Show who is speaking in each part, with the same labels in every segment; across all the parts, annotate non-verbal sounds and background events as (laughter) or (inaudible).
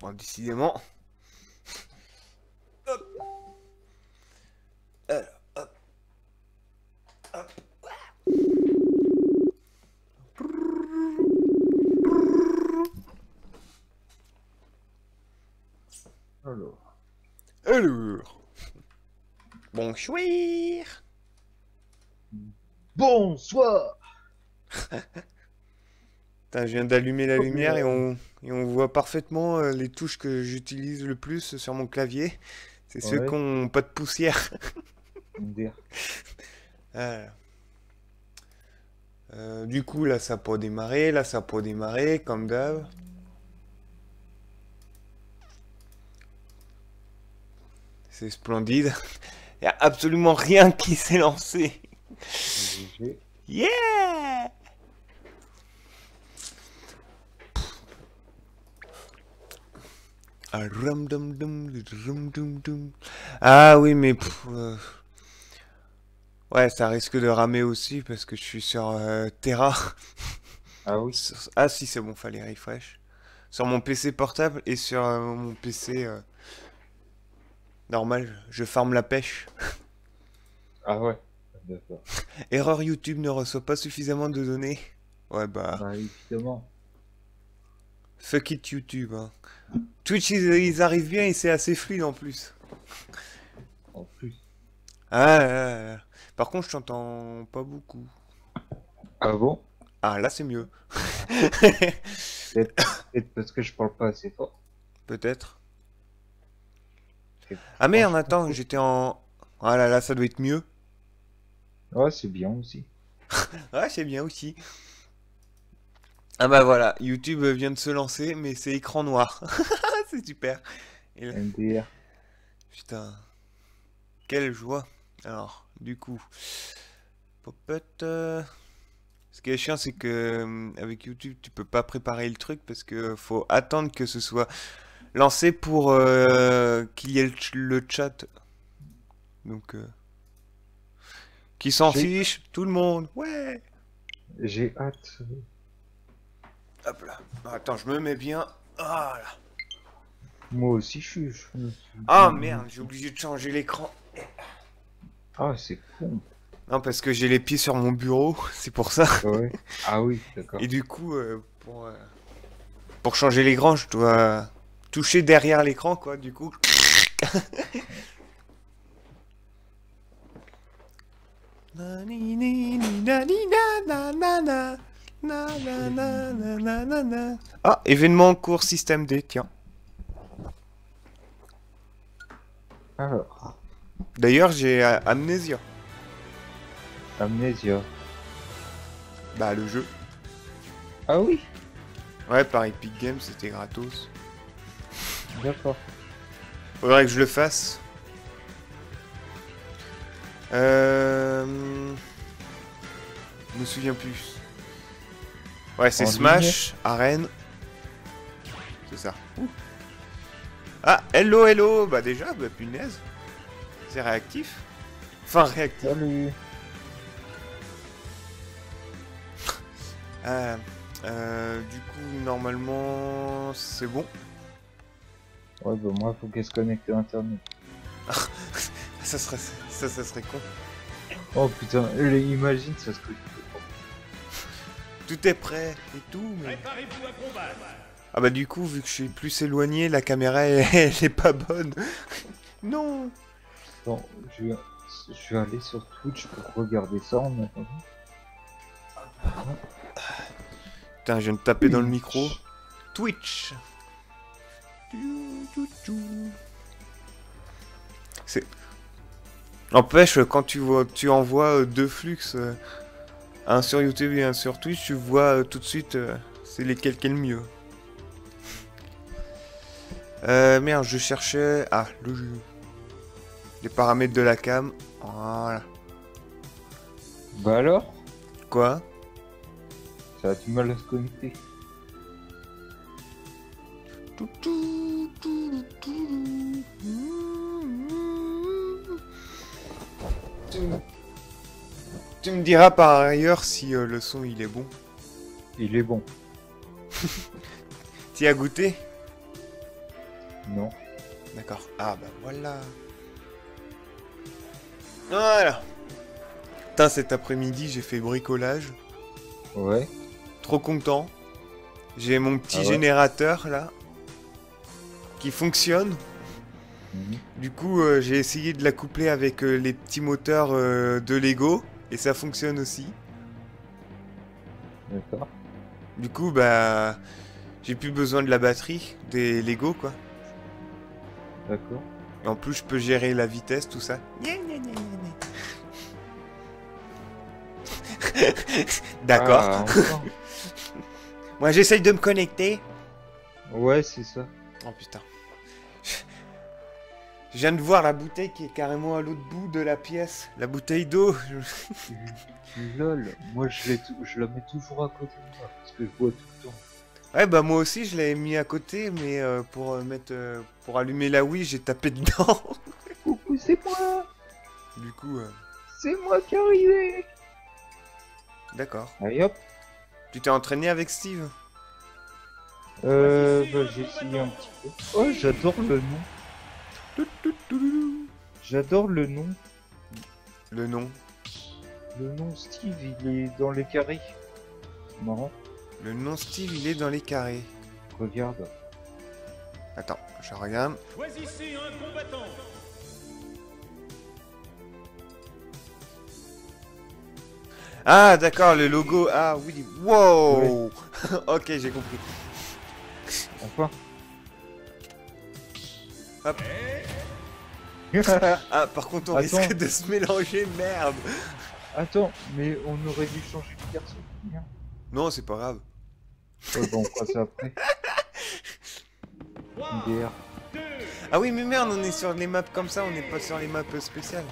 Speaker 1: Bon, décidément. Hop. Alors, hop. Hop.
Speaker 2: Alors.
Speaker 1: Alors. Bonsoir.
Speaker 2: Bonsoir (laughs)
Speaker 1: Putain, je viens d'allumer la lumière et on, et on voit parfaitement euh, les touches que j'utilise le plus sur mon clavier. C'est ceux qui n'ont pas de poussière. (laughs) Voilà. Euh, du coup, là, ça a pas démarré. Là, ça a pas démarré, comme d'hab. C'est splendide. (laughs) Il n'y a absolument rien qui s'est lancé. Yeah! Ah. Ah oui, mais pff, euh, ouais, ça risque de ramer aussi parce que je suis sur euh, Terra.
Speaker 2: Ah oui. (laughs)
Speaker 1: Sur- Ah si, c'est bon, fallait refresh. Sur mon PC portable et sur euh, mon PC normal, je farme la pêche.
Speaker 2: Ah ouais. D'accord. (laughs)
Speaker 1: Erreur YouTube ne reçoit pas suffisamment de données. Ouais, bah.
Speaker 2: Bah évidemment.
Speaker 1: Fuck it YouTube. hein. Twitch, ils, ils arrivent bien et c'est assez fluide en plus.
Speaker 2: En plus.
Speaker 1: Ah, là, là. Par contre, je t'entends pas beaucoup.
Speaker 2: Ah bon?
Speaker 1: Ah, là, c'est mieux. (laughs)
Speaker 2: Peut-être parce que je parle pas assez fort.
Speaker 1: Peut-être. Ah merde, attends, j'étais en... Ah là là, ça doit être mieux.
Speaker 2: Ouais, c'est bien aussi. (laughs)
Speaker 1: Ouais, c'est bien aussi. Ah bah voilà, YouTube vient de se lancer, mais c'est écran noir. (laughs) c'est super. Et là-
Speaker 2: MDR.
Speaker 1: Putain. Quelle joie. Alors, du coup. Popette. euh, Ce qui est chiant, c'est que euh, avec YouTube, tu peux pas préparer le truc parce que faut attendre que ce soit lancé pour euh, qu'il y ait le, ch- le chat. Donc, euh, qui s'en fiche Tout le monde. Ouais.
Speaker 2: J'ai hâte.
Speaker 1: Hop là. Attends, je me mets bien. Ah là.
Speaker 2: Moi aussi, je suis. je
Speaker 1: Ah merde, j'ai oublié de changer l'écran.
Speaker 2: Ah, c'est con.
Speaker 1: Non, parce que j'ai les pieds sur mon bureau, (laughs) c'est pour ça.
Speaker 2: Ouais. Ah oui, d'accord.
Speaker 1: Et du coup, euh, pour, euh, pour changer l'écran, je dois toucher derrière l'écran, quoi, du coup. Ah, événement en cours système D, tiens.
Speaker 2: Alors,
Speaker 1: D'ailleurs, j'ai euh, Amnesia.
Speaker 2: Amnesia.
Speaker 1: Bah, le jeu.
Speaker 2: Ah oui
Speaker 1: Ouais, par Epic Games, c'était gratos.
Speaker 2: D'accord.
Speaker 1: Faudrait que je le fasse. Euh... Je me souviens plus. Ouais, c'est Smash, Arène. C'est ça. Ah, hello, hello Bah déjà, bah punaise. C'est réactif. Enfin, réactif.
Speaker 2: Salut (laughs)
Speaker 1: Euh, euh, du coup, normalement, c'est bon.
Speaker 2: Ouais, bah moi, faut qu'elle se connecte à internet. (laughs)
Speaker 1: Ça serait, ça, ça serait con.
Speaker 2: Oh putain, imagine, ça se connecte.
Speaker 1: Tout est prêt et tout, mais... Ah bah du coup, vu que je suis plus éloigné, la caméra, elle, (laughs) elle est pas bonne. (laughs) non
Speaker 2: Attends, je vais, je vais aller sur Twitch pour regarder ça en attendant.
Speaker 1: Putain, je viens de taper dans le micro. Twitch C'est... N'empêche, quand tu, vois, tu envoies euh, deux flux, euh, un sur YouTube et un sur Twitch, tu vois euh, tout de suite euh, c'est lesquels qui est le mieux. Euh, merde, je cherchais... Ah, le jeu. Les paramètres de la cam. Voilà.
Speaker 2: Bah alors?
Speaker 1: Quoi?
Speaker 2: Ça a du mal à se connecter.
Speaker 1: Tu me, diras par ailleurs si euh, le son il est bon.
Speaker 2: Il est bon. (laughs)
Speaker 1: Tu as goûté?
Speaker 2: Non.
Speaker 1: D'accord. Ah bah voilà. Voilà. Putain, cet après-midi, j'ai fait bricolage.
Speaker 2: Ouais.
Speaker 1: Trop content. J'ai mon petit
Speaker 2: Ah ouais
Speaker 1: générateur là qui fonctionne.
Speaker 2: Mhm.
Speaker 1: Du coup, euh, j'ai essayé de la coupler avec euh, les petits moteurs euh, de Lego et ça fonctionne aussi.
Speaker 2: D'accord.
Speaker 1: Du coup, bah, j'ai plus besoin de la batterie des Lego quoi.
Speaker 2: D'accord.
Speaker 1: En plus, je peux gérer la vitesse, tout ça. (laughs) D'accord.
Speaker 2: Ah, (laughs) enfin.
Speaker 1: Moi, j'essaye de me connecter.
Speaker 2: ouais, c'est ça.
Speaker 1: Oh putain. Je viens de voir la bouteille qui est carrément à l'autre bout de la pièce. La bouteille d'eau.
Speaker 2: Lol. Moi, je, je la mets toujours à côté de moi parce que je bois tout le temps.
Speaker 1: Ouais, bah moi aussi, je l'avais mis à côté, mais euh, pour euh, mettre, euh, pour allumer la Wii, j'ai tapé dedans. (laughs)
Speaker 2: Coucou, c'est moi.
Speaker 1: du coup, euh,
Speaker 2: C'est moi qui arrivé.
Speaker 1: d'accord.
Speaker 2: Allez hop.
Speaker 1: Tu t'es entraîné avec Steve?
Speaker 2: Euh, bah, j'ai essayé un petit peu. Oh, j'adore le nom. J'adore le nom.
Speaker 1: Le nom.
Speaker 2: Le nom Steve, il est dans les carrés. Marrant.
Speaker 1: Le nom Steve, il est dans les carrés.
Speaker 2: Regarde.
Speaker 1: Attends, je regarde.
Speaker 3: Choisissez un combattant.
Speaker 1: Ah, d'accord, le logo. Ah oui. Wow. (laughs) ok, j'ai compris.
Speaker 2: Enfin.
Speaker 1: Hop. (laughs) Ah, par contre, on
Speaker 2: Attends.
Speaker 1: risque de se mélanger, merde.
Speaker 2: Attends, mais on aurait dû changer de perso. Merde.
Speaker 1: Non, c'est pas grave.
Speaker 2: Ouais, bon, on fera ça après.
Speaker 1: Ah oui, mais merde, on est sur les maps comme ça, on n'est pas sur les maps spéciales.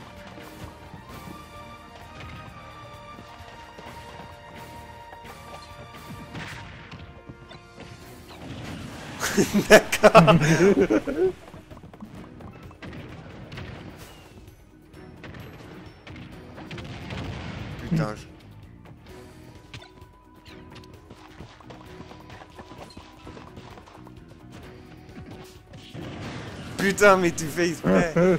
Speaker 1: (laughs) D'accord. (laughs) Putain, mais tu fais exprès. (laughs)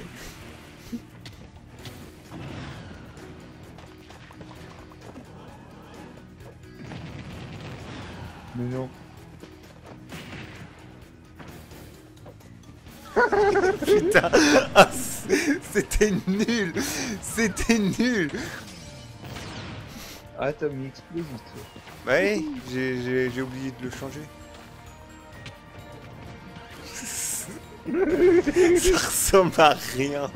Speaker 2: Mais non.
Speaker 1: Putain, (laughs) Ah, c'était nul, c'était nul.
Speaker 2: Ah, t'as mis explosif. toi.
Speaker 1: Ouais, j'ai oublié de le changer. (laughs) Ça ressemble à rien.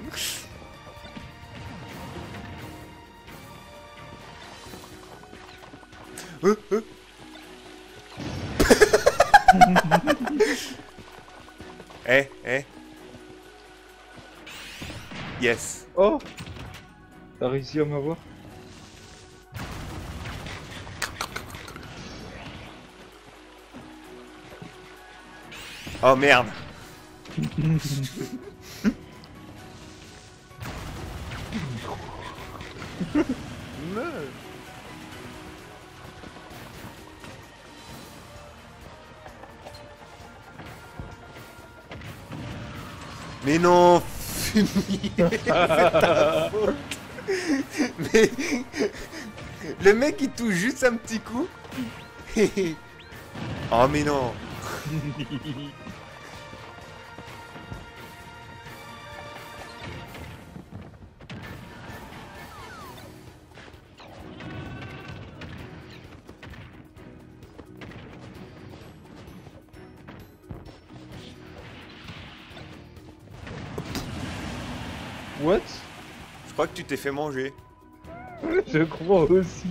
Speaker 1: Euh, euh. (laughs) Eh, eh. Yes.
Speaker 2: Oh T'as réussi à m'avoir
Speaker 1: Oh merde. Mais non. (laughs) Mais le mec il touche juste un petit coup. (laughs) oh mais non. (laughs) tu t'es fait manger.
Speaker 2: Je crois aussi.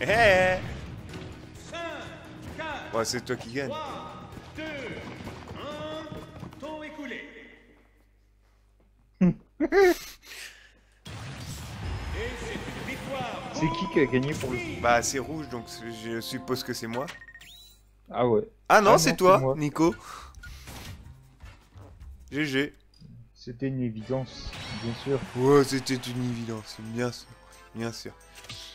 Speaker 1: Hé hé
Speaker 3: 5, 4,
Speaker 1: Ouais, c'est toi qui gagne.
Speaker 3: 3, 2, 1. Temps écoulé. C'est
Speaker 2: qui qui a gagné pour le...
Speaker 1: Bah, c'est rouge, donc je suppose que c'est moi.
Speaker 2: Ah ouais.
Speaker 1: Ah non,
Speaker 2: Ah
Speaker 1: c'est toi. Nico. GG.
Speaker 2: C'était une évidence, bien sûr.
Speaker 1: Ouais, c'était une évidence, bien sûr. Bien sûr.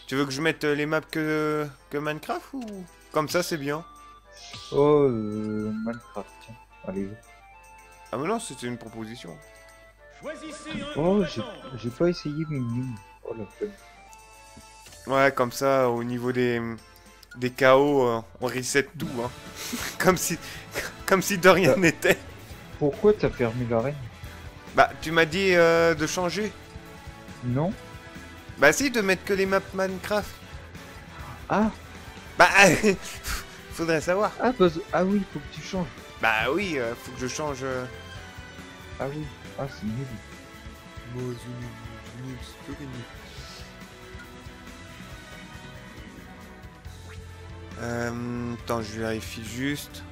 Speaker 1: Tu veux que je mette euh, les maps que, que Minecraft ou? Comme ça, c'est bien.
Speaker 2: Oh, euh, Minecraft, tiens. Allez.
Speaker 1: Ah mais non, c'était une proposition.
Speaker 3: Choisissez un
Speaker 2: Oh, j'ai pas essayé mes mines. Oh la flemme.
Speaker 1: Ouais, comme ça, au niveau des, des KO, euh, on reset tout, hein. (laughs) comme si, comme si de rien
Speaker 2: Euh.
Speaker 1: n'était.
Speaker 2: Pourquoi t'as fermé l'arène
Speaker 1: Bah, tu m'as dit euh, de changer.
Speaker 2: Non
Speaker 1: Bah si, de mettre que les maps Minecraft.
Speaker 2: Ah
Speaker 1: Bah, (laughs) faudrait savoir.
Speaker 2: Ah, parce- ah oui, faut que tu changes.
Speaker 1: Bah oui, euh, faut que je change. euh,
Speaker 2: Ah oui. Ah, c'est nul.
Speaker 1: Euh, attends, je vérifie juste.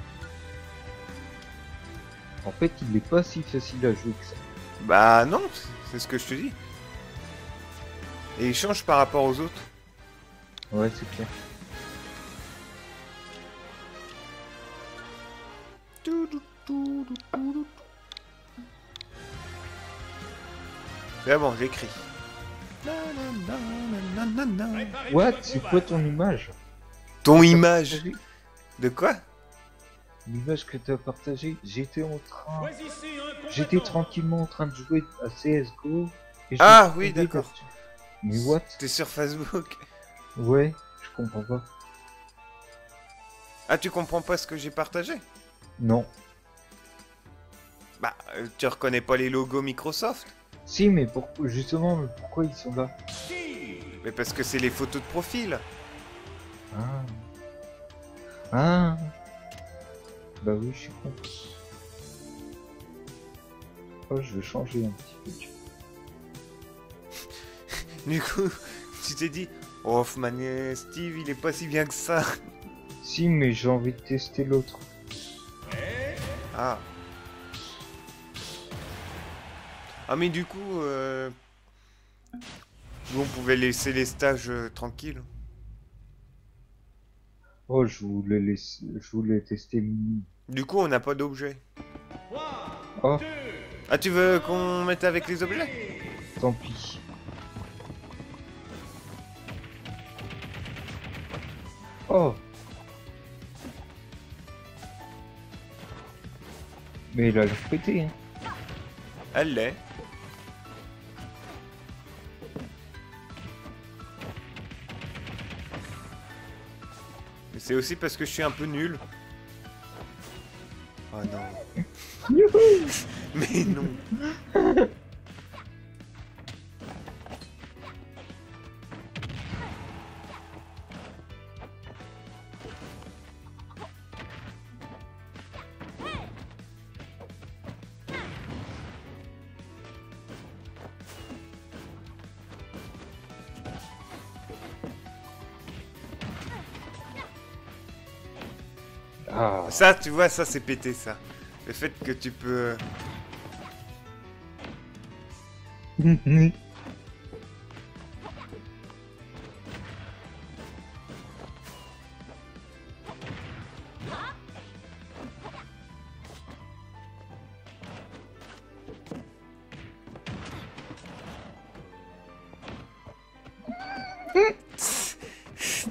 Speaker 2: En fait, il est pas si facile à jouer que ça.
Speaker 1: Bah non, c'est ce que je te dis. Et il change par rapport aux autres.
Speaker 2: Ouais, c'est clair.
Speaker 1: C'est bon, j'écris.
Speaker 2: What? C'est quoi ton image?
Speaker 1: Ton image? De quoi?
Speaker 2: L'image que t'as partagée J'étais en train... J'étais tranquillement en train de jouer à CSGO. et
Speaker 1: Ah, oui,
Speaker 2: tombé
Speaker 1: d'accord.
Speaker 2: dessus. Mais what?
Speaker 1: T'es sur Facebook.
Speaker 2: Ouais, je comprends pas.
Speaker 1: Ah, tu comprends pas ce que j'ai partagé?
Speaker 2: Non.
Speaker 1: Bah, euh, tu reconnais pas les logos Microsoft?
Speaker 2: Si, mais pourquoi justement, mais pourquoi ils sont là?
Speaker 1: Mais parce que c'est les photos de profil.
Speaker 2: Ah. Ah. Bah oui, je suis con. Oh, je vais changer un petit peu. (laughs)
Speaker 1: Du coup, tu t'es dit, oh, Hoffman et Steve, il est pas si bien que ça.
Speaker 2: Si, mais j'ai envie de tester l'autre.
Speaker 1: Ah. Ah, mais du coup, euh... nous, on pouvait laisser les stages euh, tranquilles.
Speaker 2: Oh, je voulais laisser... je voulais tester Mini.
Speaker 1: Du coup, on n'a pas d'objet.
Speaker 3: 3,
Speaker 2: Oh,
Speaker 3: 2,
Speaker 1: Ah, tu veux qu'on mette avec les objets?
Speaker 2: Tant pis. Oh. Mais il a l'air pété, hein.
Speaker 1: Elle l'est. C'est aussi parce que je suis un peu nul. Oh non. (laughs) Mais non. (laughs) Ça, tu vois, ça c'est pété ça. Le fait que tu peux... (laughs)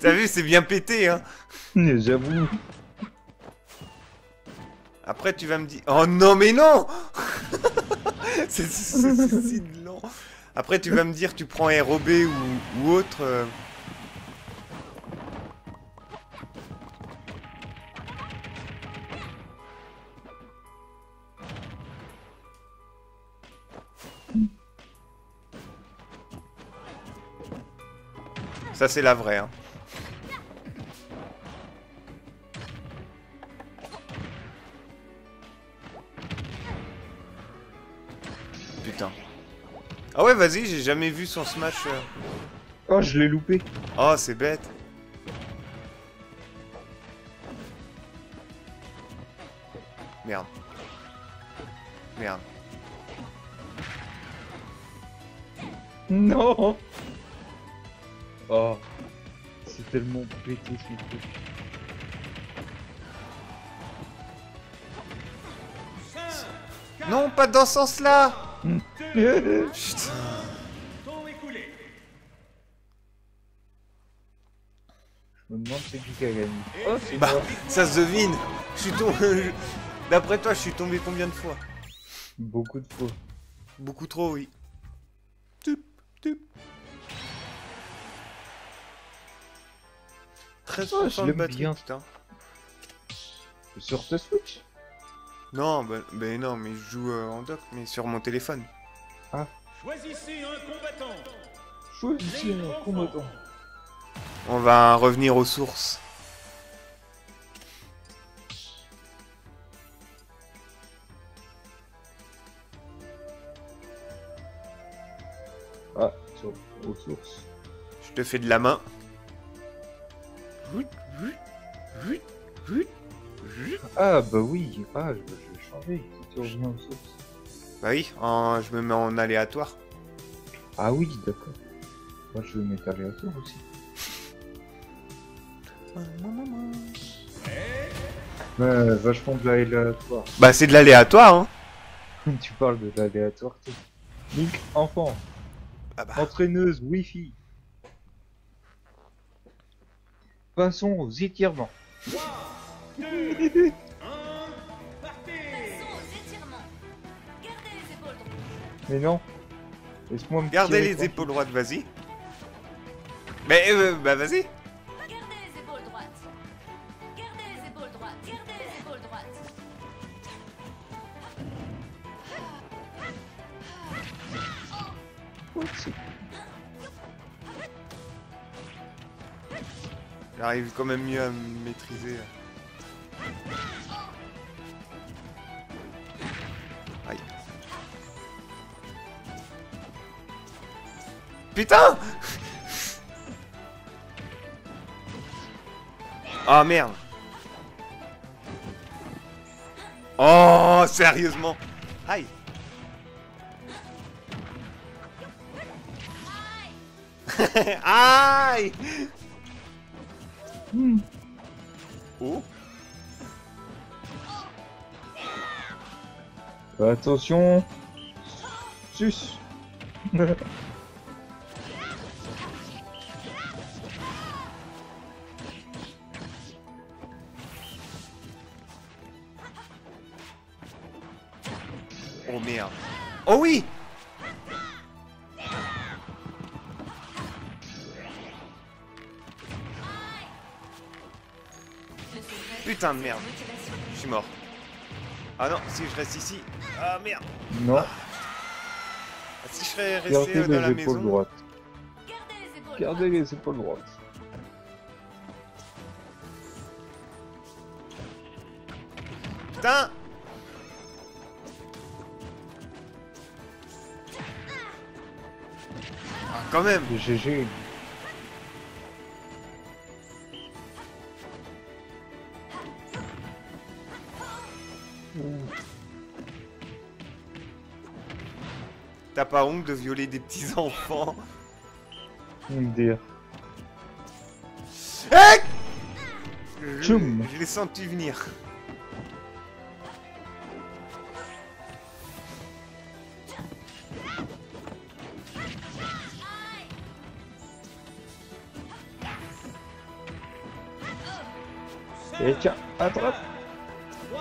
Speaker 1: T'as vu, c'est bien pété, hein
Speaker 2: J'avoue.
Speaker 1: Après, tu vas me dire... Oh non, mais non (laughs) C'est si lent. Après, tu vas me dire, tu prends ROB ou, ou autre... euh, Ça, c'est la vraie, hein. Ah ouais, vas-y, j'ai jamais vu son smash. euh.
Speaker 2: Oh, je l'ai loupé.
Speaker 1: Oh, c'est bête. Merde. Merde.
Speaker 2: Non Oh, c'est tellement pété ce truc.
Speaker 3: 5, 4,
Speaker 1: Non, pas dans ce sens-là
Speaker 3: 2,
Speaker 1: Putain.
Speaker 3: temps écoulé.
Speaker 2: Je me demande c'est qui qui a gagné. Oh,
Speaker 1: Bah, ça se devine. Je suis tombé. D'après toi, je suis tombé combien de fois?
Speaker 2: Beaucoup de fois.
Speaker 1: Beaucoup trop, oui. Tup, tup. 13%
Speaker 2: Oh, je
Speaker 1: de
Speaker 2: l'aime
Speaker 1: batterie,
Speaker 2: bien.
Speaker 1: putain.
Speaker 2: Sur ta Switch?
Speaker 1: Non, bah, ben non, mais je joue euh, en dock, mais sur mon téléphone.
Speaker 3: Choisissez un combattant.
Speaker 2: Choisissez un combattant.
Speaker 1: On va revenir aux sources.
Speaker 2: Ah, sur aux sources.
Speaker 1: Je te fais de la main.
Speaker 2: Ah, bah oui. Ah, je, je vais changer. Tu reviens aux sources.
Speaker 1: Bah oui, en- je me mets en aléatoire.
Speaker 2: Ah oui, d'accord. Moi, je vais mettre aléatoire aussi. Ouais, vachement de l'aléatoire.
Speaker 1: Bah c'est de l'aléatoire, hein. (laughs)
Speaker 2: tu parles de l'aléatoire, sais. Link, enfant,
Speaker 1: Ah bah.
Speaker 2: entraîneuse, wifi. Passons aux étirements.
Speaker 3: 3,
Speaker 2: Mais non. Laisse-moi me
Speaker 1: Gardez
Speaker 2: tirer
Speaker 1: les épaules droites, vas-y. Mais euh, bah vas-y.
Speaker 4: Gardez les épaules droites. Gardez les épaules droites. Gardez les épaules droites.
Speaker 2: C'est-
Speaker 1: J'arrive quand même mieux à me maîtriser. Putain Ah merde Oh sérieusement Aïe (laughs) Aïe
Speaker 2: Hmm.
Speaker 1: Oh
Speaker 2: Attention. Sus. (laughs)
Speaker 1: Oh oui Putain de merde. Je suis mort. Ah non, si je reste ici. Ah merde.
Speaker 2: non.
Speaker 1: Ah, Si je serais resté
Speaker 2: Gardez
Speaker 1: euh, dans la
Speaker 2: les épaules
Speaker 1: maison.
Speaker 2: droites.
Speaker 4: Gardez les épaules
Speaker 2: Gardez
Speaker 4: droites.
Speaker 2: les épaules droites.
Speaker 1: Quand même
Speaker 2: GG.
Speaker 1: T'as pas honte de violer des petits enfants?
Speaker 2: MDR.
Speaker 1: Eh je, je l'ai senti venir.
Speaker 2: Tiens, attrape.
Speaker 3: 3,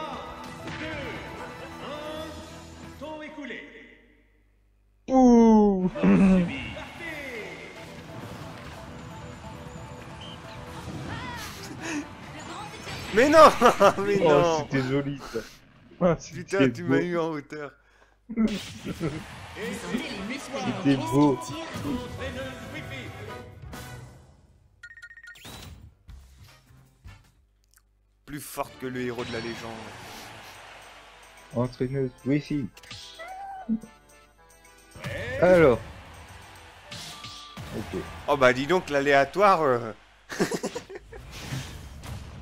Speaker 3: 2, 1, temps écoulé.
Speaker 2: Ouh.
Speaker 1: Mais non (laughs) Mais
Speaker 2: Oh,
Speaker 1: non
Speaker 2: c'était joli ça. Ah, (laughs)
Speaker 1: Putain, tu m'as eu en hauteur.
Speaker 2: C'était beau.
Speaker 1: Plus forte que le héros de la légende.
Speaker 2: Entraîneuse wifi. Alors. Ok.
Speaker 1: Oh bah dis donc, l'aléatoire... euh. (laughs)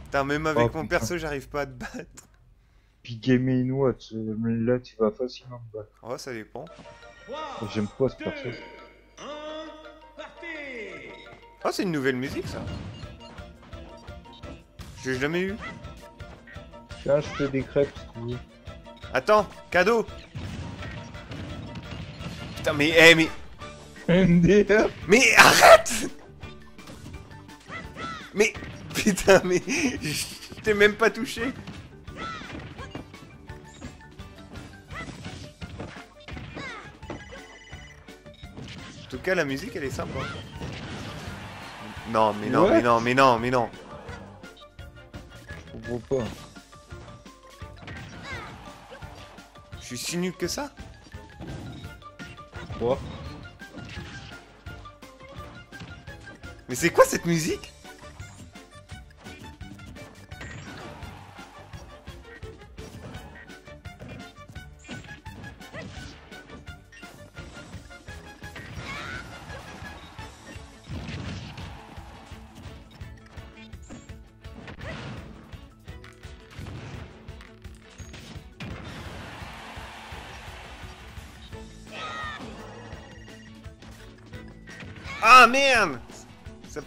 Speaker 1: Putain, même avec
Speaker 2: Oh,
Speaker 1: mon
Speaker 2: putain.
Speaker 1: perso, j'arrive pas à te battre.
Speaker 2: Puis game what là tu vas facilement me battre.
Speaker 1: Oh, ça dépend.
Speaker 3: 3,
Speaker 2: J'aime pas ce
Speaker 3: 2,
Speaker 2: perso.
Speaker 3: 1, partez
Speaker 1: Oh, c'est une nouvelle musique, ça. J'ai jamais eu.
Speaker 2: Tiens, je fais des crêpes.
Speaker 1: Attends, cadeau Putain, mais... Eh, mais...
Speaker 2: MDR
Speaker 1: Mais arrête Mais... Putain, mais je t'ai même pas touché. En tout cas, la musique, elle est sympa. Non, mais non,
Speaker 2: Ouais.
Speaker 1: mais non, mais non, mais non.
Speaker 2: Je comprends pas.
Speaker 1: Je suis si nul que ça.
Speaker 2: Quoi
Speaker 1: Mais c'est quoi cette musique?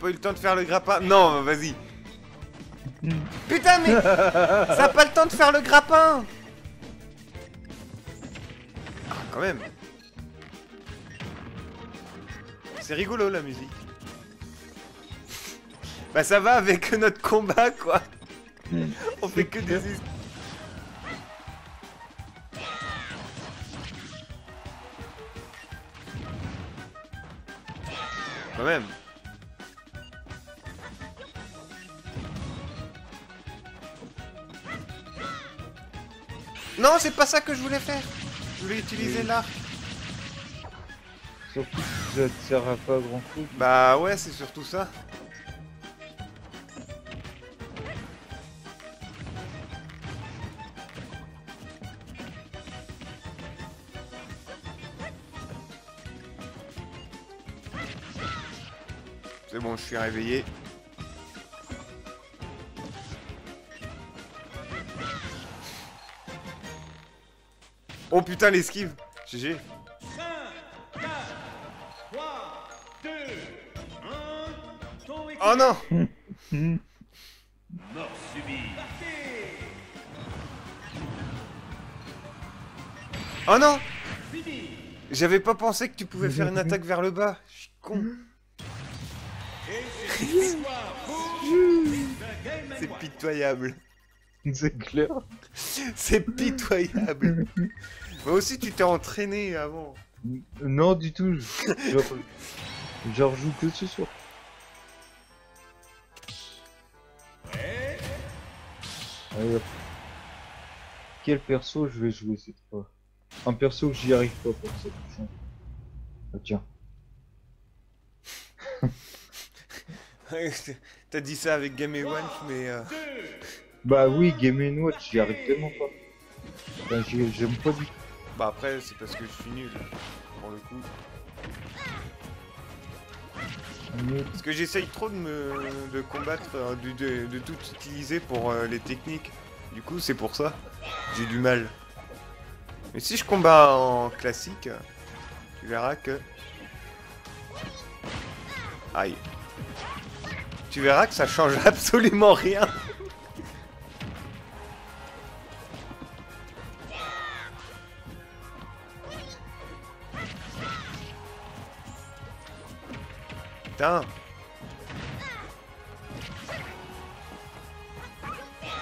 Speaker 1: Pas eu le temps de faire le grappin Non, vas-y. Putain, mais (laughs) ça a pas le temps de faire le grappin Ah, quand même. C'est rigolo la musique. Bah ça va avec notre combat quoi. On fait que des... Quand même. Non, c'est pas ça que je voulais faire. Je voulais utiliser l'arc.
Speaker 2: Surtout que ça te sert à pas grand chose.
Speaker 1: Bah ouais, c'est surtout ça. C'est bon, je suis réveillé. Oh putain, l'esquive GG
Speaker 3: 5, 4, 3, 2, 1. Ton équipe
Speaker 1: Oh non (laughs)
Speaker 3: mort subie.
Speaker 1: Oh non. J'avais pas pensé que tu pouvais faire une attaque vers le bas. Je suis con. (laughs)
Speaker 3: C'est
Speaker 1: pitoyable.
Speaker 2: C'est clair. (laughs)
Speaker 1: C'est pitoyable. Moi aussi, tu t'es entraîné avant.
Speaker 2: Non, du tout. je- Genre, je rejoue que ce soir.
Speaker 3: Prêt
Speaker 2: Allez, hop. Quel perso je vais jouer cette fois? Un perso que j'y arrive pas pour cette fois. Ah tiens. (laughs)
Speaker 1: T'as dit ça avec Game Watch, mais euh,
Speaker 2: Bah oui, Game Watch, j'y arrive tellement pas. Enfin, j'aime pas du tout.
Speaker 1: bah après c'est parce que je suis nul pour le coup. Parce que j'essaye trop de me de combattre, euh, de, de- de tout utiliser pour euh, les techniques. Du coup c'est pour ça. J'ai du mal. Mais si je combats en classique, tu verras que. Aïe. Tu verras que ça change (laughs) absolument rien.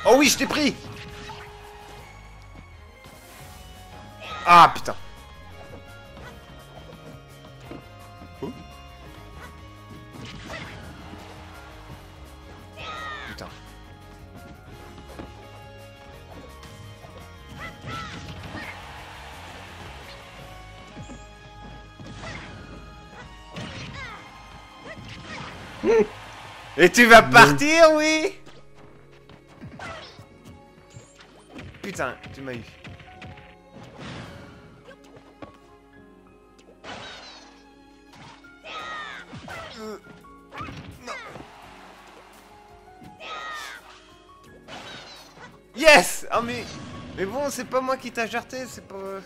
Speaker 1: Oh oui, je t'ai pris. Ah putain Et tu vas partir, oui Putain, tu m'as eu. Yes Ah mais... Mais bon, c'est pas moi qui t'a jarté, c'est pas...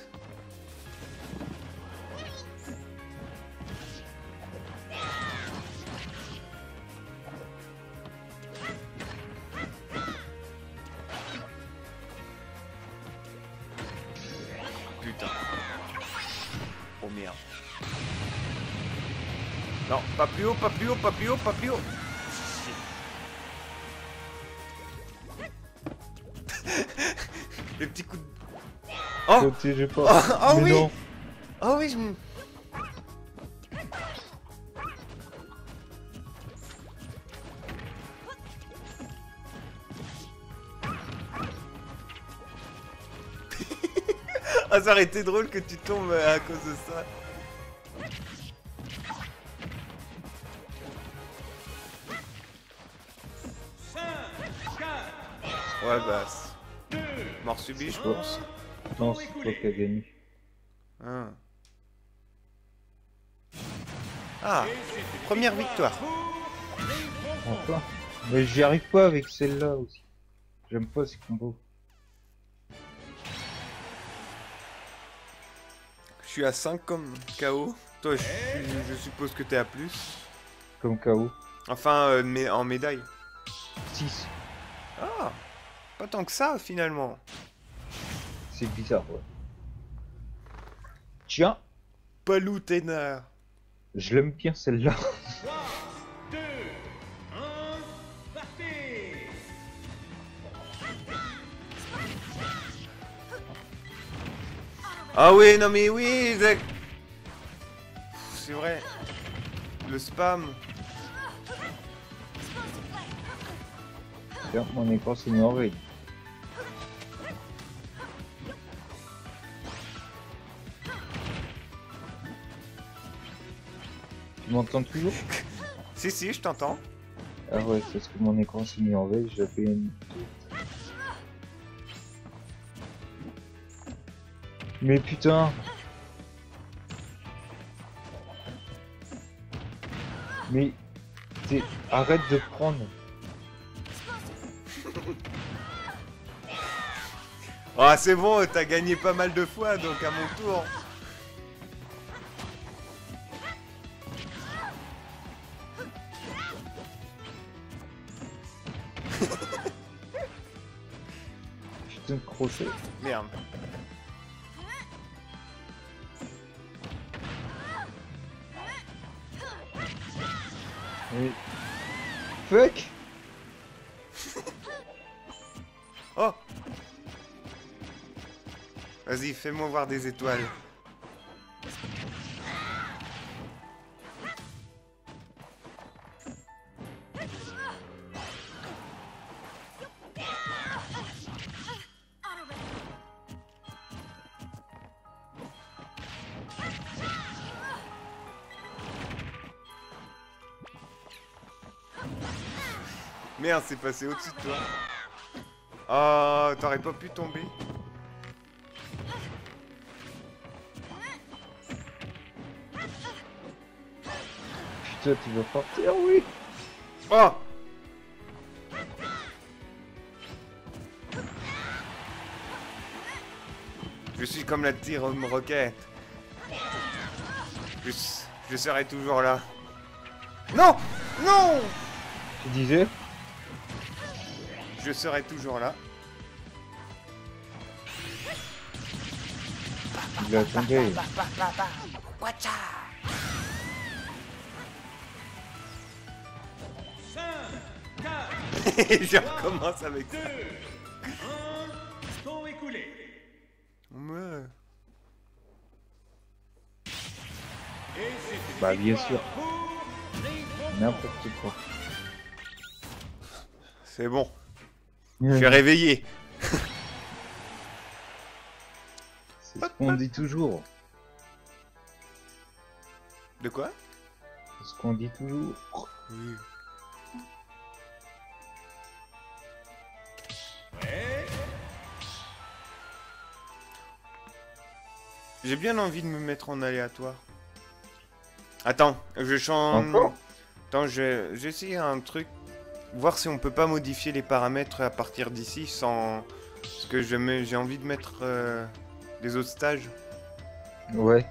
Speaker 1: Non, pas plus haut, pas plus haut, pas plus haut, pas plus haut. (laughs) Le petit coup de... Oh
Speaker 2: j'ai pas.
Speaker 1: Oh, oh oui. Oh oui, je... ah, ça aurait été drôle que tu tombes euh, à cause de ça. Ouais, bah... Mort subi, je pense.
Speaker 2: Non, c'est toi qui as gagné.
Speaker 1: Ah. Ah, première victoire.
Speaker 2: Enfin. Mais j'y arrive pas avec celle-là aussi. J'aime pas ces combos.
Speaker 1: Je suis à 5 comme KO. Toi, je, je suppose que t'es à plus.
Speaker 2: Comme KO.
Speaker 1: Enfin, euh, mais en médaille.
Speaker 2: 6.
Speaker 1: Ah, pas tant que ça finalement.
Speaker 2: C'est bizarre, ouais. Tiens,
Speaker 1: Palou Ténard.
Speaker 2: je l'aime bien celle-là.
Speaker 1: Ah oui, non mais oui, Zach. C'est vrai. Le spam.
Speaker 2: Tiens, mon écran s'est mis en veille. Tu m'entends toujours?
Speaker 1: Si, si, je t'entends.
Speaker 2: Ah ouais, c'est parce que mon écran s'est mis en veille, j'avais une... Mais putain Mais... Arrête de prendre
Speaker 1: Ah, c'est bon, t'as gagné pas mal de fois, donc à mon tour.
Speaker 2: Putain de crochet.
Speaker 1: Merde.
Speaker 2: Mais... Fuck.
Speaker 1: Oh. Vas-y, fais-moi voir des étoiles. Merde, c'est passé au-dessus de toi. Oh, t'aurais pas pu tomber
Speaker 2: Putain, tu vas partir, oui
Speaker 1: Oh Je suis comme la tire roquette. Je, je serai toujours là. Non Non
Speaker 2: Tu disais
Speaker 1: Je serai toujours là.
Speaker 2: Il va tomber.
Speaker 1: Et je recommence avec ça.
Speaker 3: 1, temps écoulé.
Speaker 1: Ouais.
Speaker 3: Et c'est une
Speaker 2: Bah, bien sûr. N'importe quoi.
Speaker 1: C'est bon. Je suis réveillé.
Speaker 2: C'est ce qu'on dit toujours.
Speaker 1: De quoi?
Speaker 2: C'est ce qu'on dit toujours.
Speaker 1: Oui. J'ai bien envie de me mettre en aléatoire. Attends, je change.
Speaker 2: Encore?
Speaker 1: Attends, je j'ai essayé un truc. Voir si on peut pas modifier les paramètres à partir d'ici sans. Parce que j'ai envie de mettre euh, des autres stages.
Speaker 2: Ouais.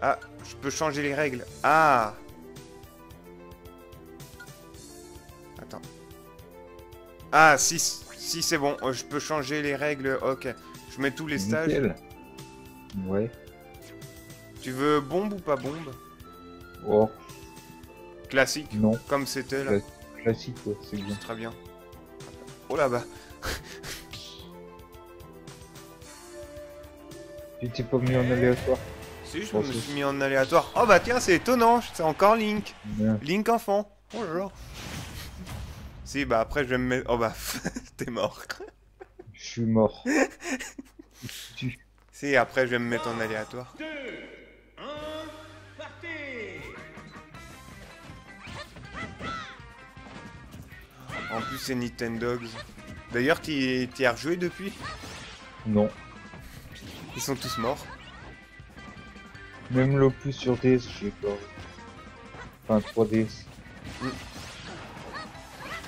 Speaker 1: Ah, je peux changer les règles. Ah Attends. Ah, si, si c'est bon. Euh, Je peux changer les règles. Ok. Je mets tous les stages.
Speaker 2: Nickel. Ouais.
Speaker 1: Tu veux bombe ou pas bombe?
Speaker 2: Oh,
Speaker 1: Classique,
Speaker 2: non.
Speaker 1: comme c'était là.
Speaker 2: Classique, ouais, c'est bien.
Speaker 1: Très bien. Oh là-bas.
Speaker 2: Tu t'es pas mis en aléatoire.
Speaker 1: Si, je
Speaker 2: Bon,
Speaker 1: me suis mis en aléatoire. Oh bah tiens, c'est étonnant, c'est encore Link.
Speaker 2: Bien.
Speaker 1: Link enfant. Oh là là. Si, bah après je vais me mettre... Oh bah, (laughs) t'es mort.
Speaker 2: Je suis mort. (laughs)
Speaker 1: Si, après je vais me mettre en aléatoire. C'est Nintendogs. D'ailleurs, t'y as rejoué depuis?
Speaker 2: Non.
Speaker 1: Ils sont tous morts.
Speaker 2: Même l'opus sur DS, j'ai pas. Enfin, 3DS.
Speaker 1: Ah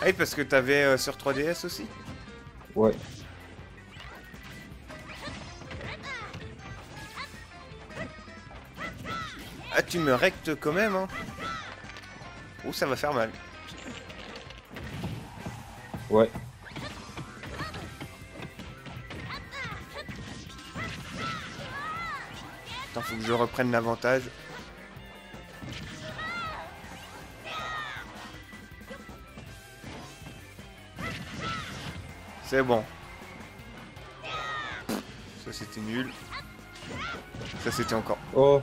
Speaker 1: oui, parce que t'avais euh, sur 3DS aussi?
Speaker 2: Ouais.
Speaker 1: Ah, tu me rectes quand même, hein Oh, ça va faire mal.
Speaker 2: Ouais.
Speaker 1: Attends, faut que je reprenne l'avantage. C'est bon. Ça c'était nul. Ça c'était encore.
Speaker 2: Oh,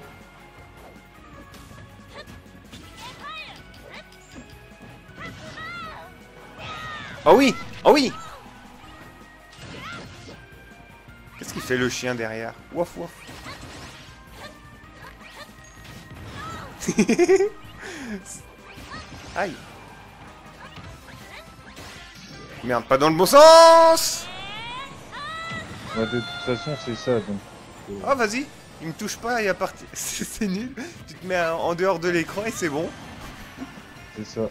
Speaker 1: Oh oui Oh oui Qu'est-ce qu'il fait le chien derrière? Waf waf. (laughs) Aïe. Merde, pas dans le bon sens
Speaker 2: bah, de toute façon, c'est ça, donc.
Speaker 1: Oh vas-y, il me touche pas et à partir... C'est nul. Tu te mets en en dehors de l'écran et c'est bon.
Speaker 2: C'est ça.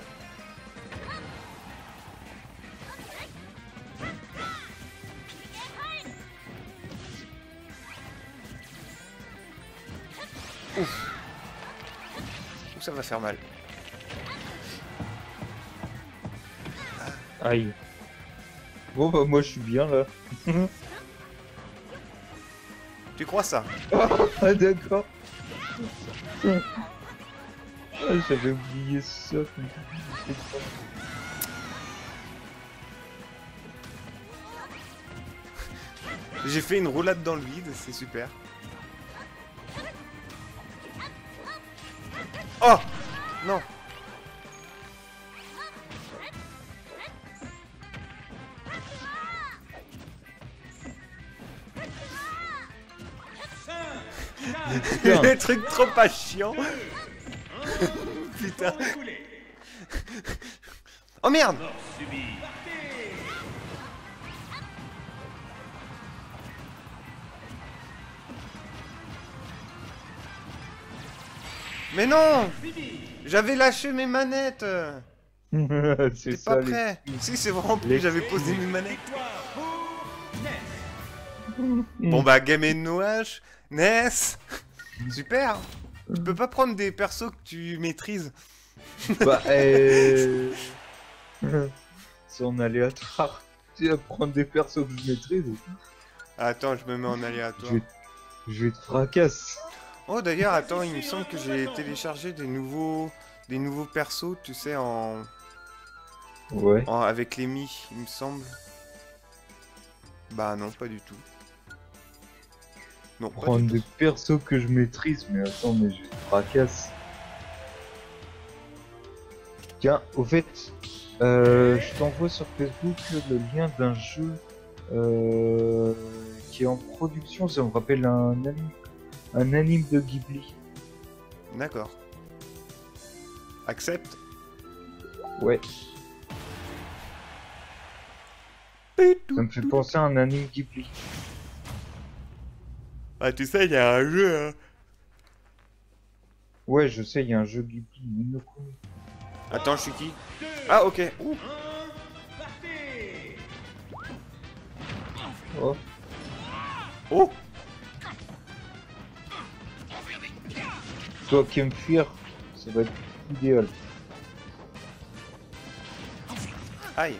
Speaker 1: Faire mal.
Speaker 2: Aïe. Bon, bah, moi, je suis bien là. (laughs)
Speaker 1: Tu crois ça?
Speaker 2: Ah, d'accord. Ah, J'avais oublié ça.
Speaker 1: J'ai fait une roulade dans le vide, c'est super. Oh
Speaker 2: Putain.
Speaker 1: Les trucs trop pas chiants. Putain. Oh merde. Mais non. J'avais lâché mes manettes. (laughs)
Speaker 2: C'est
Speaker 1: pas
Speaker 2: les-
Speaker 1: prêt. Si, c'est vraiment plus,
Speaker 2: les-
Speaker 1: j'avais posé mes manettes. Bon bah, Game Noach, Ness (laughs) Super Tu peux pas prendre des persos que tu maîtrises
Speaker 2: Bah, (laughs) euh... (laughs) C'est en aléatoire. Tu vas prendre des persos que je maîtrise.
Speaker 1: Attends, je me mets en aléatoire.
Speaker 2: Je vais, je vais te fracasser.
Speaker 1: Oh d'ailleurs, attends, il me semble que j'ai téléchargé des nouveaux des nouveaux persos, tu sais, en,
Speaker 2: Ouais.
Speaker 1: en- avec les mi, il me semble. Bah non, pas du tout. Non,
Speaker 2: Prendre des persos que je maîtrise, mais attends, mais je fracasse. Tiens, au fait, euh, je t'envoie sur Facebook le lien d'un jeu euh, qui est en production. Ça me rappelle un anime, un anime de Ghibli.
Speaker 1: D'accord. Accepte.
Speaker 2: Ouais, ça me fait penser à un anime Ghibli.
Speaker 1: Ah, tu sais, il y a un jeu, hein.
Speaker 2: Ouais, je sais, il y a un jeu Ghibli.
Speaker 1: Attends, je suis qui? Ah, ok. Ouh.
Speaker 3: 1, partez
Speaker 2: Oh,
Speaker 1: Oh
Speaker 2: toi qui aimes fuir, ça va être idéal.
Speaker 1: Aïe.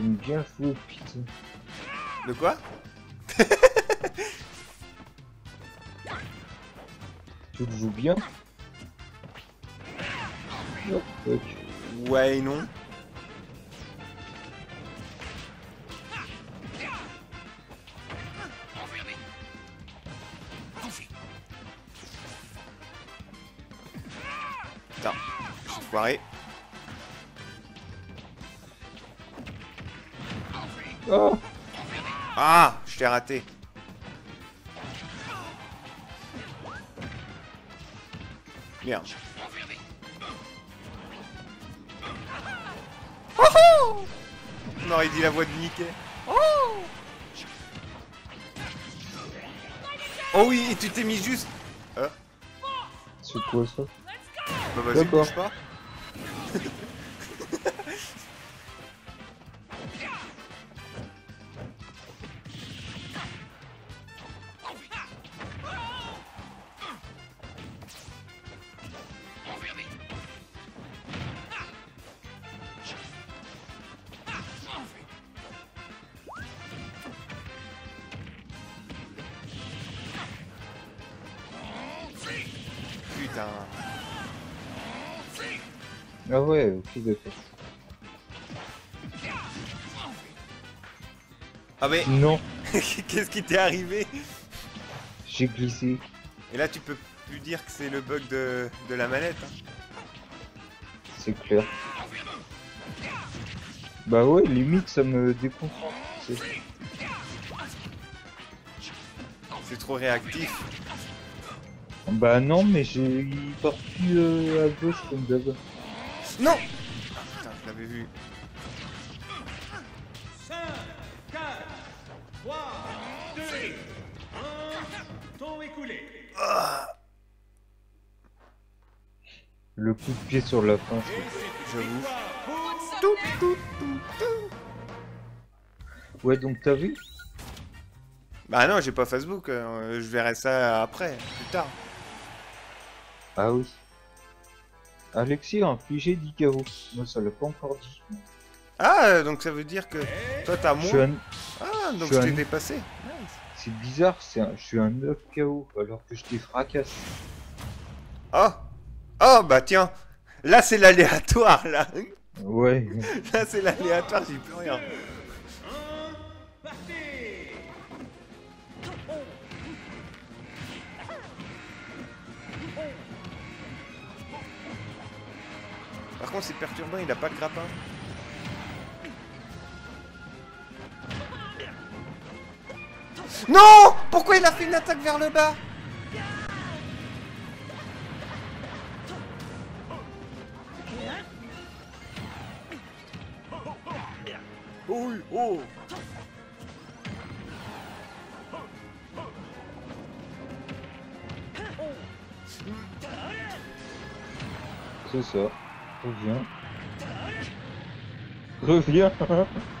Speaker 2: T'aimes bien jouer, putain.
Speaker 1: De quoi (laughs)
Speaker 2: Tu le joues bien Oh, fuck.
Speaker 1: Ouais et non. Putain, j'ai foiré.
Speaker 2: Oh
Speaker 1: Ah, je t'ai raté. Merde. Oh oh On aurait dit la voix de Mickey. Oh Oh oui, et tu t'es mis juste...
Speaker 2: C'est quoi ça?
Speaker 1: Bah vas-y,
Speaker 2: D'accord.
Speaker 1: bouge pas. (laughs)
Speaker 2: Ah.
Speaker 1: Ah mais,
Speaker 2: Non, (laughs)
Speaker 1: qu'est-ce qui t'est arrivé?
Speaker 2: J'ai glissé.
Speaker 1: Et là, tu peux plus dire que c'est le bug de, de la manette. hein.
Speaker 2: C'est clair. Bah ouais, limite ça me déconcentre.
Speaker 1: C'est trop réactif.
Speaker 2: Bah non, mais j'ai il part plus euh, à gauche comme d'hab.
Speaker 1: Non
Speaker 2: pied sur la fin.
Speaker 1: J'avoue.
Speaker 2: Ouais, donc t'as vu
Speaker 1: Bah non, j'ai pas Facebook. euh, je verrai ça après, plus tard.
Speaker 2: Ah oui. Alexis a infligé 10 KO. Moi ça l'a pas encore dit.
Speaker 1: Ah, euh, donc ça veut dire que toi t'as moins.
Speaker 2: un...
Speaker 1: Ah, donc
Speaker 2: je
Speaker 1: t'ai
Speaker 2: un-
Speaker 1: dépassé.
Speaker 2: C'est bizarre, c'est un... je suis un 9 KO alors que je t'ai fracassé.
Speaker 1: Oh Oh, bah tiens Là, c'est l'aléatoire, là
Speaker 2: Ouais. (laughs)
Speaker 1: Là, c'est l'aléatoire, j'ai plus rien.
Speaker 3: 1. Partez.
Speaker 1: Par contre, c'est perturbant, il a pas de grappin. Non Pourquoi il a fait une attaque vers le bas? Oh
Speaker 2: C'est ça. Reviens. Reviens (laughs)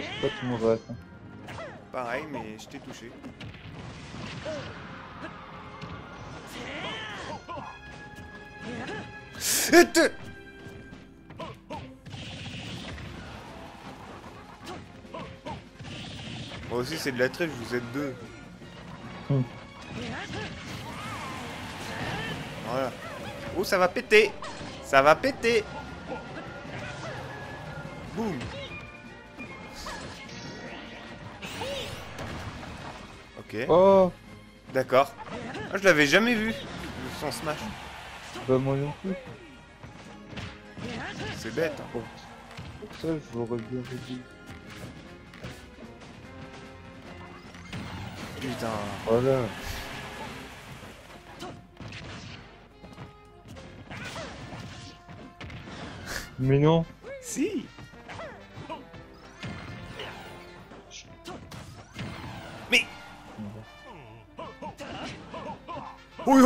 Speaker 2: Je pense pas.
Speaker 1: Pareil, mais je t'ai touché. Et te- Moi aussi c'est de la triche, vous êtes deux.
Speaker 2: Hmm.
Speaker 1: Voilà. Oh ça va péter Ça va péter Boum
Speaker 2: Oh
Speaker 1: d'accord. Ah, je l'avais jamais vu, son smash.
Speaker 2: Bah moi non plus.
Speaker 1: C'est bête. hein.
Speaker 2: Pour ça, je l'aurais bien redit.
Speaker 1: Putain.
Speaker 2: Voilà. (laughs) Mais non
Speaker 1: Si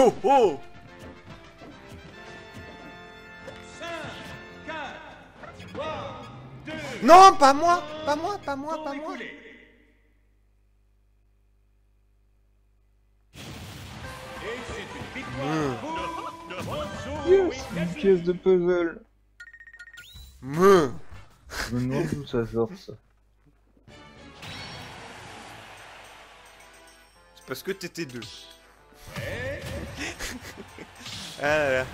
Speaker 1: Oh, oh. Non, pas moi Pas moi, pas moi, pas moi
Speaker 3: une
Speaker 2: pièce de puzzle.
Speaker 1: Me.
Speaker 2: Je me ça sort ça.
Speaker 1: C'est parce que t'étais deux ah là là.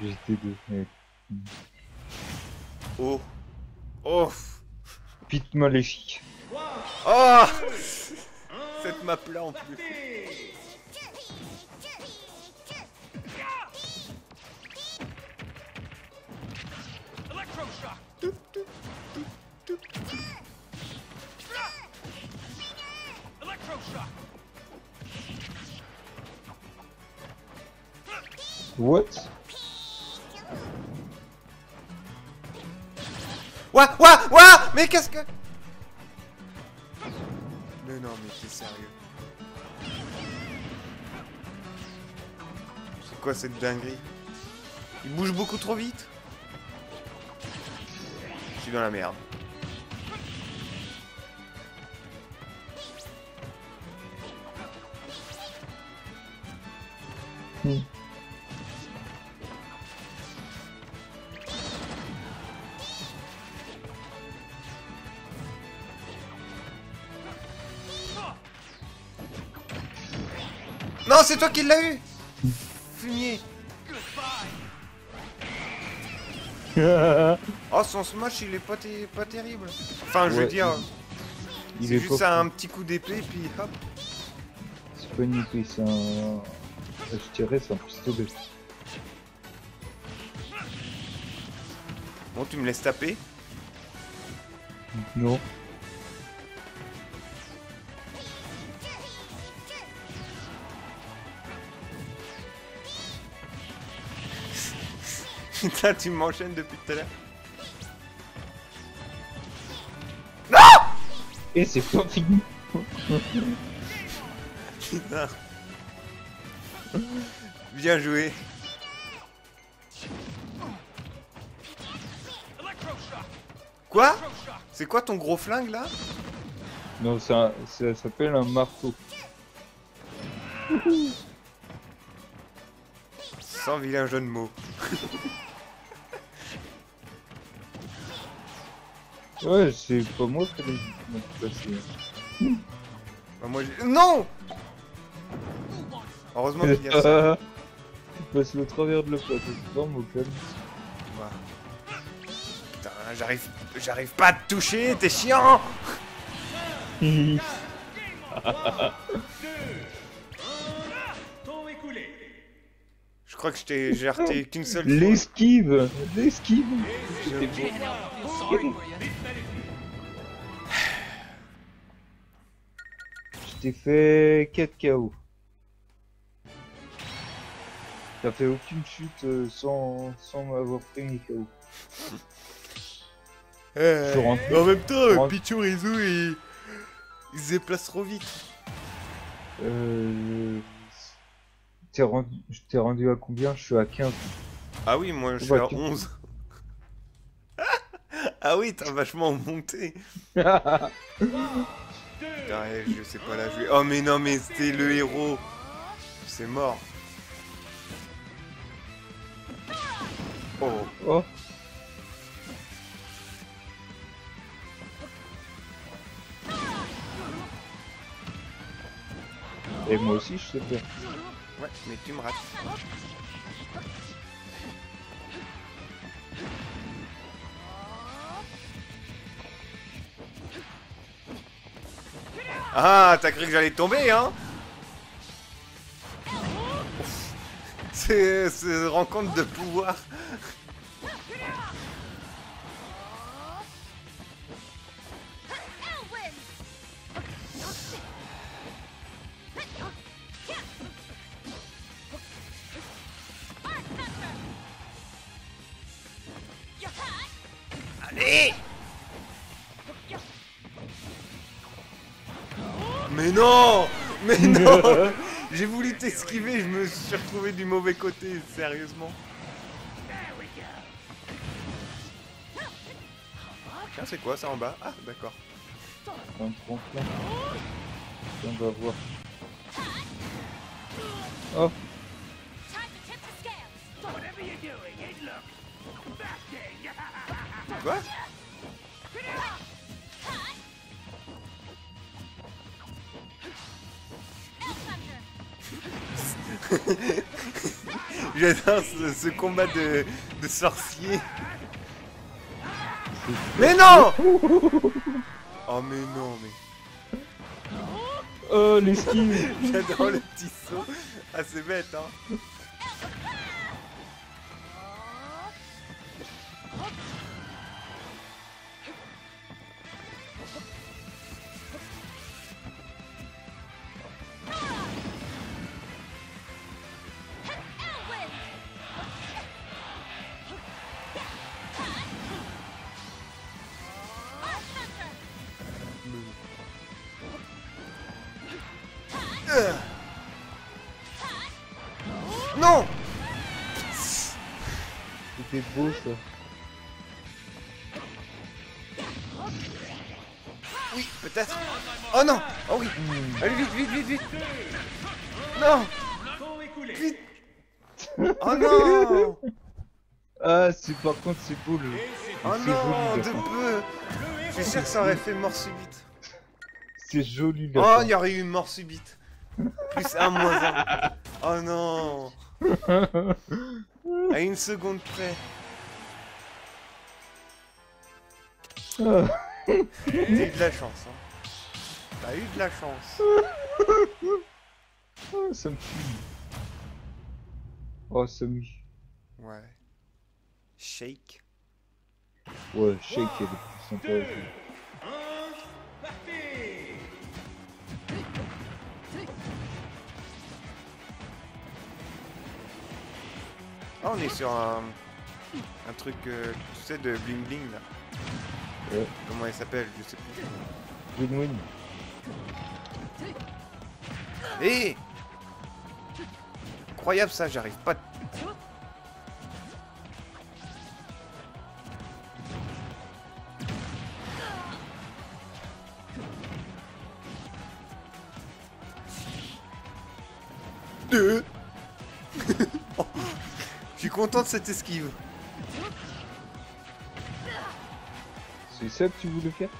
Speaker 2: J'étais deux.
Speaker 1: Oh. Oh.
Speaker 2: Pete maléfique.
Speaker 1: Oh Cette map là en plus.
Speaker 2: What?
Speaker 1: Ouah, ouah, ouah Mais qu'est-ce que... Mais non, mais t'es sérieux. C'est quoi cette dinguerie? Il bouge beaucoup trop vite Je suis dans la merde. C'est toi qui l'as eu Fumier (laughs) Oh, son smash, il est pas, ter- pas terrible. Enfin, je veux dire,
Speaker 2: Il est
Speaker 1: juste un petit coup d'épée, puis hop.
Speaker 2: C'est pas une épée, c'est un. Je dirais c'est un pistolet.
Speaker 1: Bon, tu me laisses taper?
Speaker 2: Non.
Speaker 1: Putain, tu m'enchaînes depuis tout à l'heure.
Speaker 2: Et c'est pas fini.
Speaker 1: Putain. Bien joué. Quoi? C'est quoi ton gros flingue là?
Speaker 2: Non, un- ça s'appelle un marteau.
Speaker 1: Sans vilain jeu de mots.
Speaker 2: Ouais, c'est pas moi qui l'ai.
Speaker 1: Bah, moi j'ai... Non Heureusement qu'il y a ça.
Speaker 2: Il (laughs) passe le travers de la plateforme au calme.
Speaker 1: Putain, j'arrive... J'arrive pas à te toucher, t'es chiant. (laughs) Je crois que je t'ai j'ai (laughs) raté qu'une seule fois.
Speaker 2: L'esquive L'esquive Fait 4 KO. T'as fait aucune chute euh, sans, sans m'avoir pris mes KO.
Speaker 1: Euh, en même temps. Pichou Rizou, il... il se déplace trop vite.
Speaker 2: Euh... T'es rendu... Je t'ai rendu à combien? Je suis à 15.
Speaker 1: Ah oui, moi je suis à
Speaker 2: tu-
Speaker 1: 11. (laughs) ah oui, t'as vachement monté. (laughs) Putain, je sais pas la jouer. Oh mais non, mais c'était le héros. C'est mort. Oh.
Speaker 2: oh Et moi aussi je sais faire.
Speaker 1: Ouais, mais tu me rates. Ah, t'as cru que j'allais tomber, hein C'est c'est rencontre de pouvoir. (laughs) non (laughs) J'ai voulu t'esquiver, je me suis retrouvé du mauvais côté, sérieusement. Tiens, c'est quoi ça en bas? Ah, d'accord.
Speaker 2: On va voir. Oh,
Speaker 4: Time
Speaker 1: J'adore ce, ce combat de, de sorciers. Mais non (laughs) Oh mais non, mais...
Speaker 2: oh l'esquive (laughs)
Speaker 1: J'adore le petit saut. Ah, c'est bête, hein.
Speaker 2: Beau ça.
Speaker 1: Oui, peut-être. Oh non Oh oui Allez, vite, vite, vite, vite Non. Vite Oh non (laughs)
Speaker 2: Ah, c'est par contre c'est beau le.
Speaker 1: Oh non, de peu Je suis sûr que ça aurait fait mort subite.
Speaker 2: C'est joli la
Speaker 1: Oh, il y aurait eu mort subite. Plus un, moins un. Oh non (laughs) À une seconde près.
Speaker 2: Ah.
Speaker 1: T'as eu de la chance, hein. T'as eu de la chance.
Speaker 2: Oh, ça me fume. Oh, Samy.
Speaker 1: Ouais. Shake.
Speaker 2: Ouais, Shake est plus sympa.
Speaker 1: Ah, on est sur un, un truc, euh, tu sais, de bling bling là.
Speaker 2: Ouais.
Speaker 1: Comment elle s'appelle Je sais plus.
Speaker 2: Win-win.
Speaker 1: Hé Incroyable ça, j'arrive pas. Deux. (laughs) Oh, Je suis content de cette esquive.
Speaker 2: C'est ça que tu voulais faire?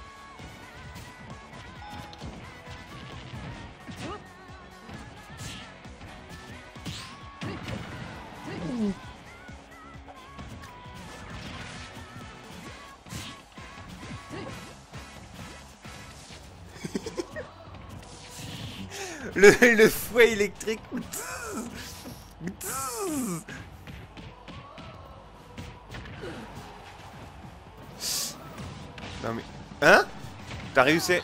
Speaker 1: Le, le fouet électrique. Hein T'as réussi.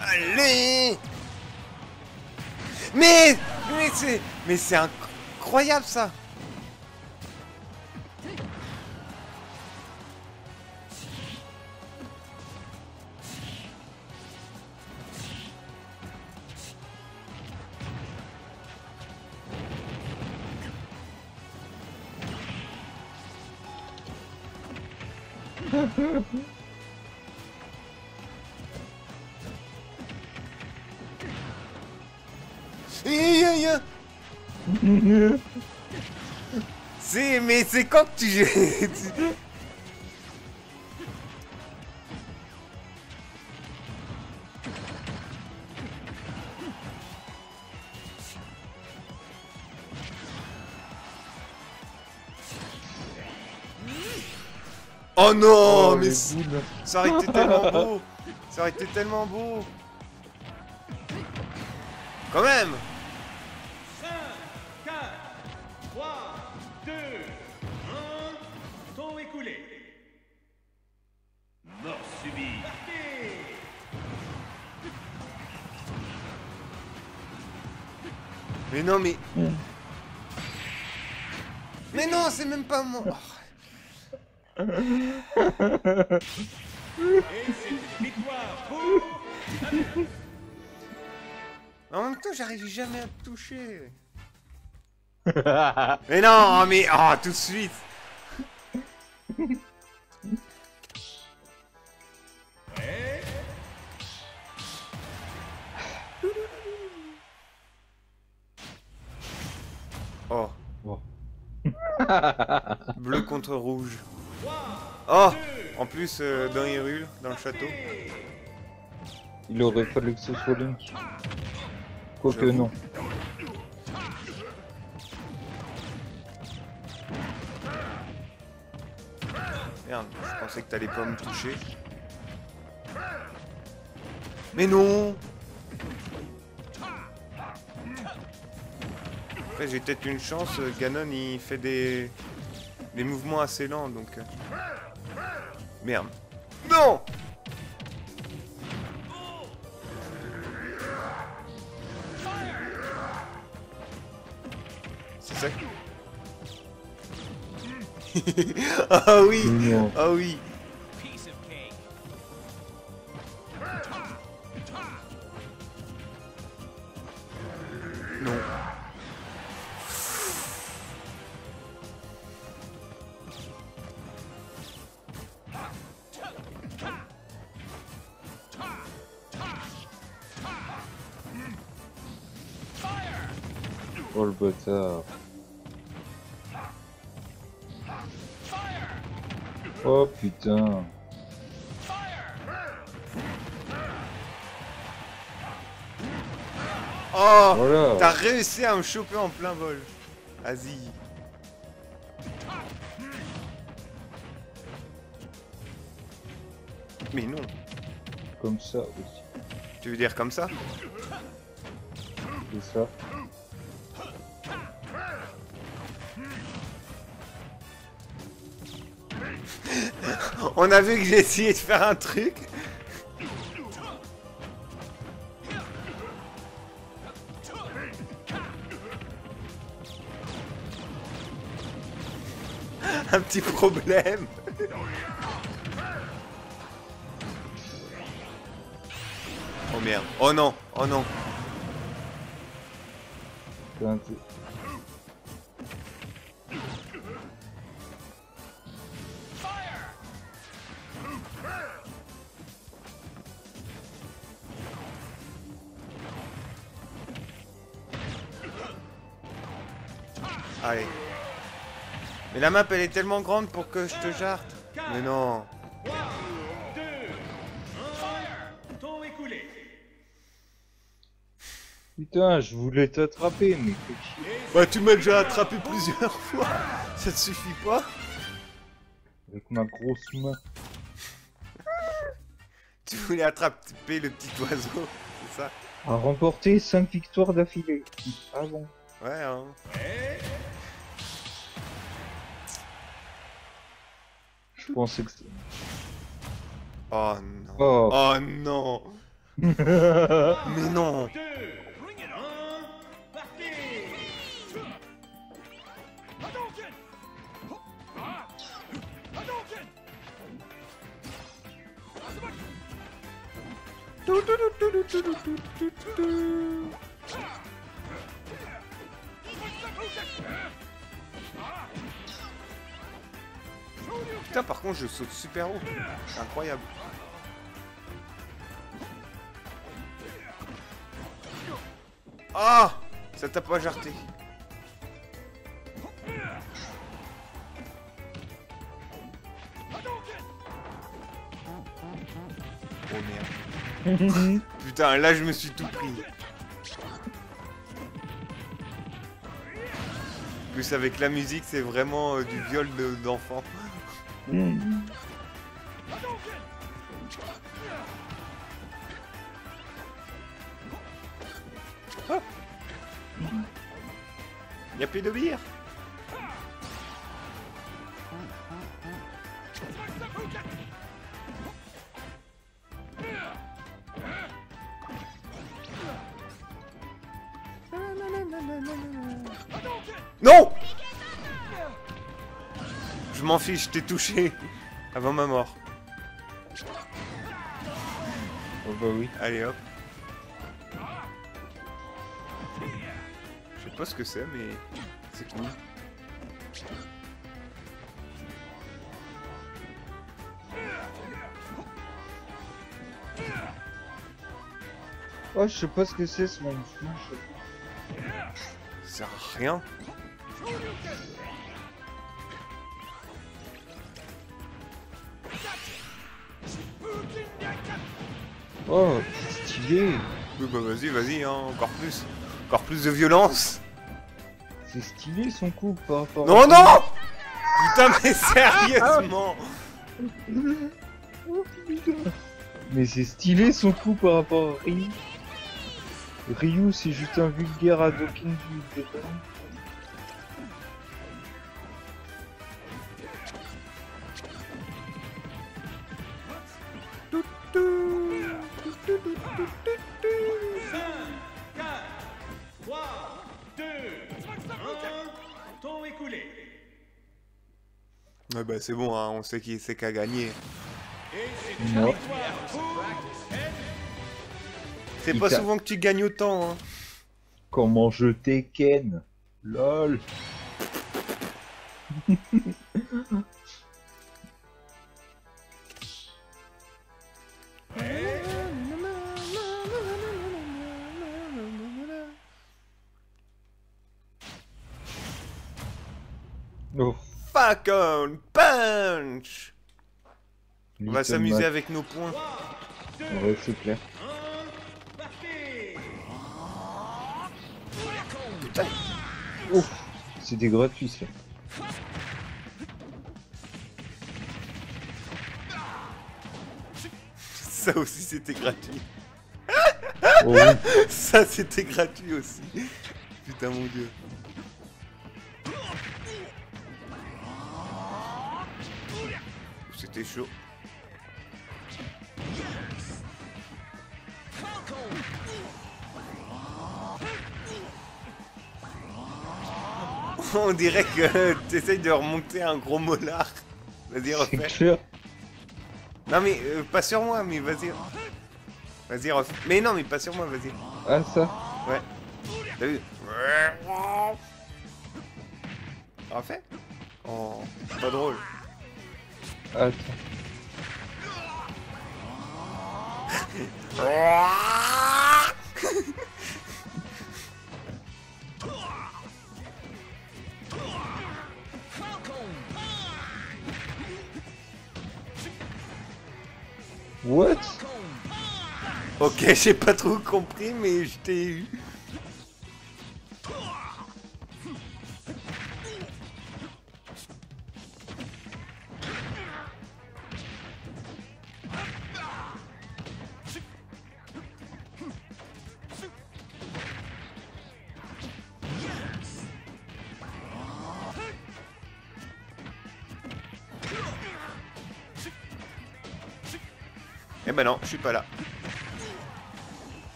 Speaker 1: Allez Mais... Mais c'est... Mais c'est incroyable ça C'est... Mais c'est quand que tu... (laughs) Oh non, mais c-
Speaker 2: boules.
Speaker 1: ça aurait été tellement (laughs) beau. Ça aurait été tellement beau. Quand même Mais non, mais...
Speaker 2: Mm.
Speaker 1: Mais non, c'est même pas moi Oh. (laughs) En même temps, j'arrive jamais à te toucher (laughs) Mais non, mais oh, tout de suite. Bleu (laughs) contre rouge. Oh En plus, euh, dans Hyrule, dans le château.
Speaker 2: Il aurait fallu que ce soit Link. Quoique non.
Speaker 1: Merde, je pensais que t'allais pas me toucher. Mais non J'ai peut-être une chance, euh, Ganon il fait des... des mouvements assez lents donc... euh. Merde. Non C'est ça? (laughs) Ah oui. Ah oui
Speaker 2: putain.
Speaker 1: Oh
Speaker 2: Voilà.
Speaker 1: T'as réussi à me choper en plein vol. Vas-y. Mais non.
Speaker 2: Comme ça aussi.
Speaker 1: Tu veux dire comme ça?
Speaker 2: C'est ça.
Speaker 1: On a vu que j'ai essayé de faire un truc. (laughs) Un petit problème. Oh merde. Oh non. Oh non. Mais la map elle est tellement grande pour que je te jarte. Mais non.
Speaker 3: 3, 2, 1. Temps écoulé.
Speaker 2: Putain, je voulais t'attraper, mais.
Speaker 1: Bah tu m'as déjà attrapé plusieurs (laughs) fois. Ça te suffit pas
Speaker 2: Avec ma grosse main. (laughs)
Speaker 1: Tu voulais attraper le petit oiseau, c'est ça?
Speaker 2: A remporté 5 victoires d'affilée. Ah bon
Speaker 1: Ouais, hein.
Speaker 2: Je pensais que c'était...
Speaker 1: Oh non.
Speaker 2: Oh.
Speaker 1: Oh non. (laughs) Mais non. Putain, par contre, je saute super haut. C'est incroyable. Ah Ça t'a pas jarté. Oh merde. (laughs) Putain, là je me suis tout pris. En Plus avec la musique, c'est vraiment euh, du viol de- d'enfant. Y'a plus de bière? Je t'ai touché avant ma mort.
Speaker 2: Oh bah oui.
Speaker 1: Allez hop. Je sais pas ce que c'est, mais c'est fini.
Speaker 2: Oh, je sais pas ce que c'est ce monstre.
Speaker 1: Ça sert à rien.
Speaker 2: Oh, stylé.
Speaker 1: Oui, bah vas-y, vas-y, hein, encore plus. Encore plus de violence.
Speaker 2: C'est stylé son coup par rapport
Speaker 1: Non,
Speaker 2: à...
Speaker 1: non Putain, mais sérieusement
Speaker 2: Oh, putain. Mais c'est stylé son coup par rapport à Ryu. Ryu, c'est juste un vulgaire Hadoken du
Speaker 1: c'est bon, hein, on sait qui c'est qu'à gagner.
Speaker 3: Et c'est
Speaker 1: pas souvent que tu gagnes autant, hein.
Speaker 2: Comment je Tekken LOL
Speaker 1: Falcon Punch On va s'amuser avec nos points.
Speaker 2: Ouais, c'est clair. Ouf, c'était gratuit ça.
Speaker 1: Ça aussi, c'était gratuit.
Speaker 2: Oh, oui. (laughs)
Speaker 1: Ça, c'était gratuit aussi. Putain, mon dieu. Chaud. (laughs) On dirait que t'essayes de remonter un gros molar. Vas-y, refais.
Speaker 2: clair.
Speaker 1: Non mais euh, pas sur moi, mais vas-y. Vas-y, refais. Mais non, mais pas sur moi, vas-y.
Speaker 2: Ah ça
Speaker 1: Ouais. T'as vu? Refais Oh, pas drôle.
Speaker 2: Attends. What?
Speaker 1: Ok, j'ai pas trop compris, mais je t'ai eu.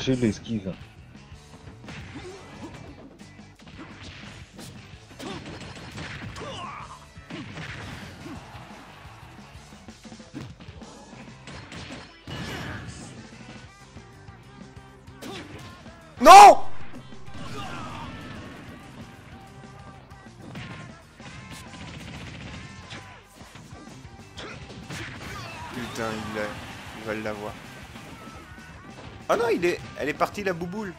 Speaker 2: J'ai l'esquive.
Speaker 1: Non Putain, il, l'a- il va l'avoir. Oh non, il est, elle est partie la bouboule.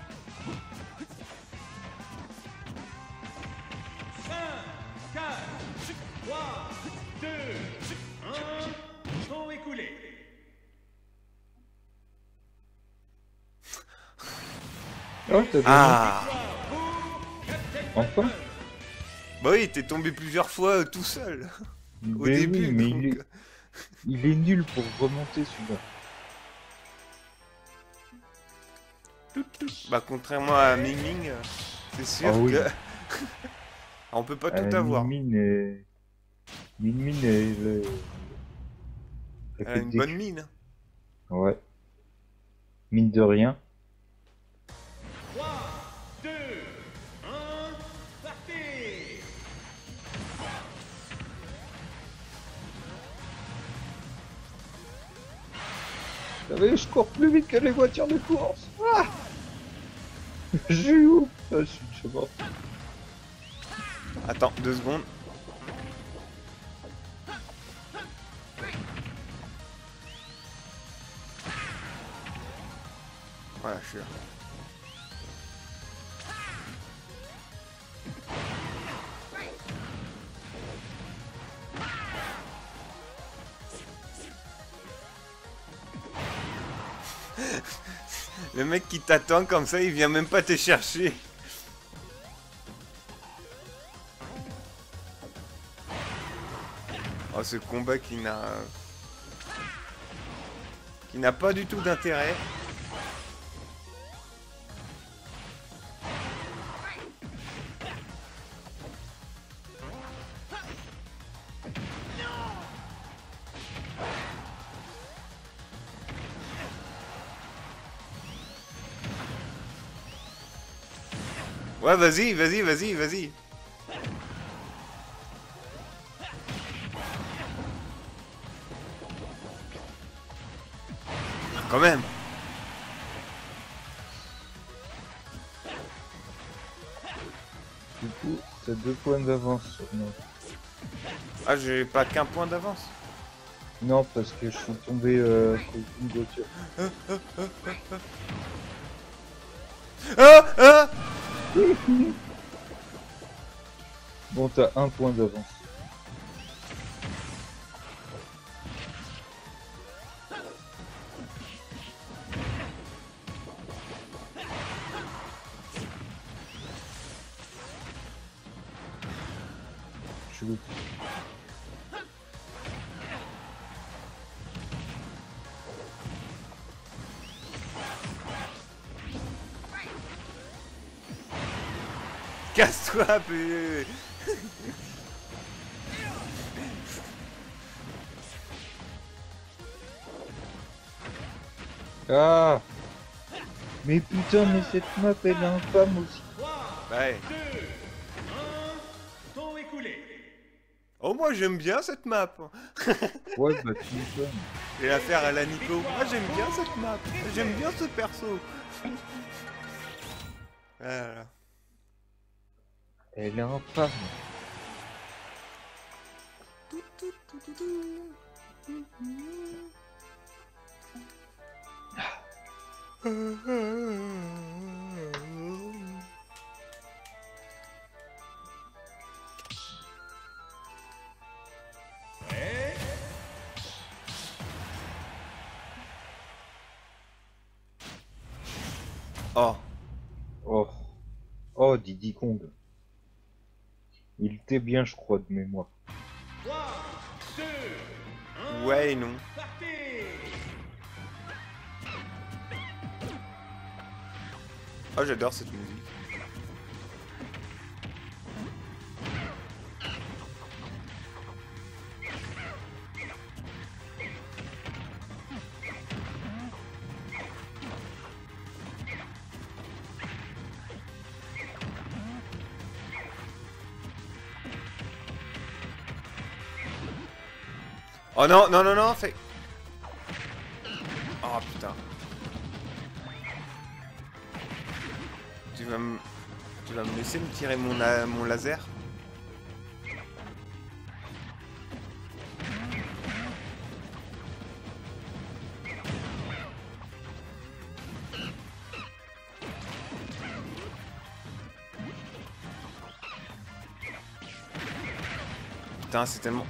Speaker 3: 5, 4, 3, 2, 1. Temps écoulé.
Speaker 2: Oh, t'as.
Speaker 1: Ah
Speaker 2: Enfin
Speaker 1: Bah oui, t'es tombé plusieurs fois euh, tout seul. (laughs) Au
Speaker 2: Mais
Speaker 1: début,
Speaker 2: oui, mais
Speaker 1: donc.
Speaker 2: il est, il est nul pour remonter celui-là.
Speaker 1: Bah contrairement à Ming Ming, euh, c'est sûr
Speaker 2: Ah oui.
Speaker 1: que... (laughs) On peut pas tout
Speaker 2: Euh,
Speaker 1: avoir.
Speaker 2: Min Min est... Min Min est... le- elle
Speaker 1: a une bonne mine.
Speaker 2: Ouais. Mine de rien.
Speaker 3: 3, 2, 1. Partez.
Speaker 2: Ça Et je cours plus vite que les voitures de course. Ah J'ai où Ah, je suis mort.
Speaker 1: Attends, deux secondes. Voilà, je suis là. Mec qui t'attend comme ça, il vient même pas te chercher. Oh, ce combat qui n'a... qui n'a pas du tout d'intérêt. Vas-y, vas-y, vas-y, vas-y. Quand même.
Speaker 2: Du coup, t'as deux points d'avance sur moi.
Speaker 1: Ah, j'ai pas qu'un point d'avance.
Speaker 2: Non, parce que je suis tombé euh, d'une voiture. (laughs) Bon, t'as un point d'avance.
Speaker 1: Peu.
Speaker 2: Ah Mais putain, mais cette map elle est infâme aussi.
Speaker 1: Ouais.
Speaker 3: 2, 1, temps écoulé.
Speaker 1: Oh, moi j'aime bien cette map.
Speaker 2: Ouais, bah tu m'étonnes.
Speaker 1: Je vais la faire à la Nico. Moi j'aime bien cette map. J'aime bien ce perso. Voilà.
Speaker 2: Elle est infâme.
Speaker 3: Prêt
Speaker 1: Oh.
Speaker 2: Oh. Oh, Diddy Kong. Bien, je crois, de mémoire.
Speaker 3: 3, 2, 1,
Speaker 1: Ouais et non.
Speaker 3: partez
Speaker 1: Oh, j'adore cette musique. Oh non, non, non, non, fais... Oh putain. Tu vas me... Tu vas me laisser me tirer mon, la- mon laser? Putain, c'est tellement...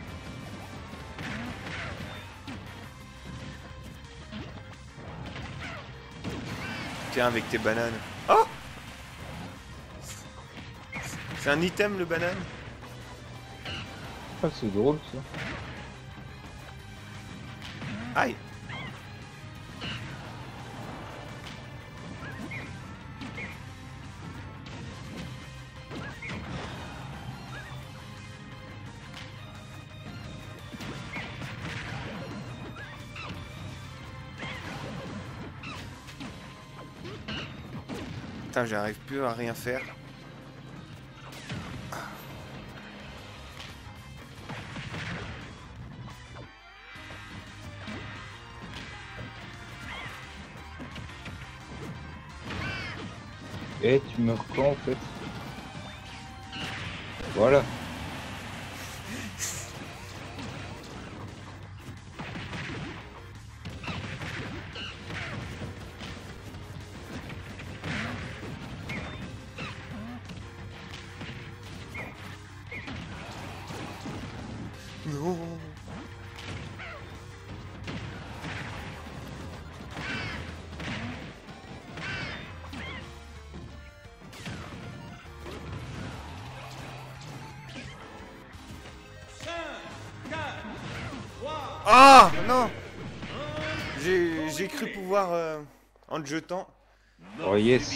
Speaker 1: Tiens, avec tes bananes. Oh C'est un item, le banane
Speaker 2: Ah, c'est drôle ça.
Speaker 1: Aïe J'arrive plus à rien faire.
Speaker 2: Et tu meurs quand en fait Voilà.
Speaker 1: Ah non J'ai cru pouvoir euh, en te jetant.
Speaker 2: Oh yes.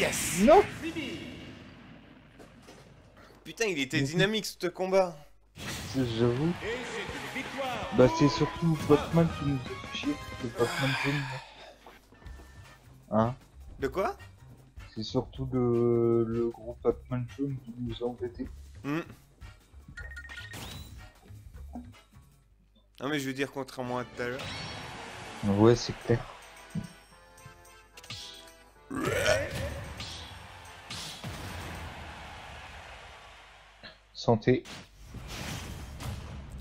Speaker 1: Yes
Speaker 2: Non
Speaker 1: Putain, il était dynamique ce combat.
Speaker 2: J'avoue.
Speaker 3: Et c'est une victoire.
Speaker 2: Bah c'est surtout Batman qui nous a fait chier, le Batman jaune. Hein
Speaker 1: De quoi
Speaker 2: C'est surtout le, le gros Batman jaune qui nous a embêtés.
Speaker 1: Hmm. Non mais je veux dire contrairement à tout à l'heure.
Speaker 2: Ouais, c'est clair. Santé.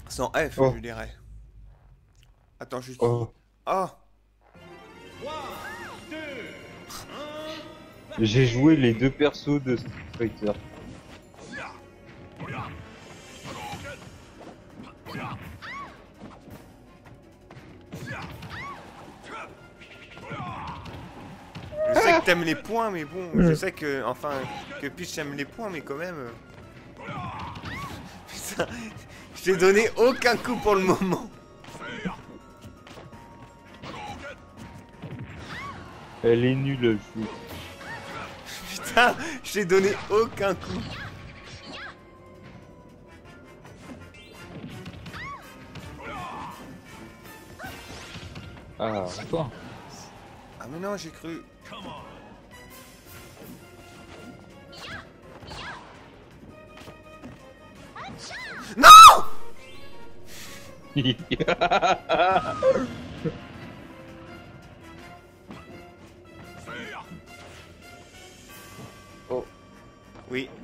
Speaker 1: Sans F,
Speaker 2: Oh.
Speaker 1: je dirais. Attends, juste.
Speaker 2: Oh,
Speaker 1: Ah
Speaker 2: j'ai joué les deux persos de Street Fighter.
Speaker 1: Je sais que t'aimes les points, mais bon, je sais que. Enfin, que Peach aime les points, mais quand même. (laughs) je t'ai donné aucun coup pour le moment.
Speaker 2: Elle est nulle, le jeu.
Speaker 1: Putain, je t'ai donné aucun coup.
Speaker 2: Ah, quoi
Speaker 1: Ah, mais non, j'ai cru. Oui. (laughs)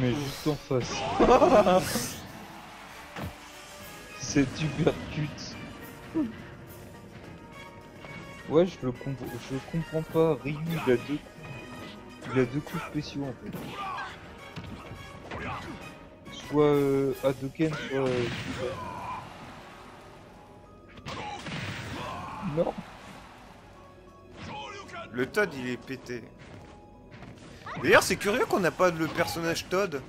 Speaker 2: Mais juste en face. (laughs) C'est uppercut. Ouais, je le comprends, je comprends pas. Ryu, il a deux coups. Il a deux coups spéciaux en fait. Soit euh, Hadouken, soit. euh, Super. Non.
Speaker 1: Le Todd, il est pété. D'ailleurs, c'est curieux qu'on n'a pas le personnage Todd.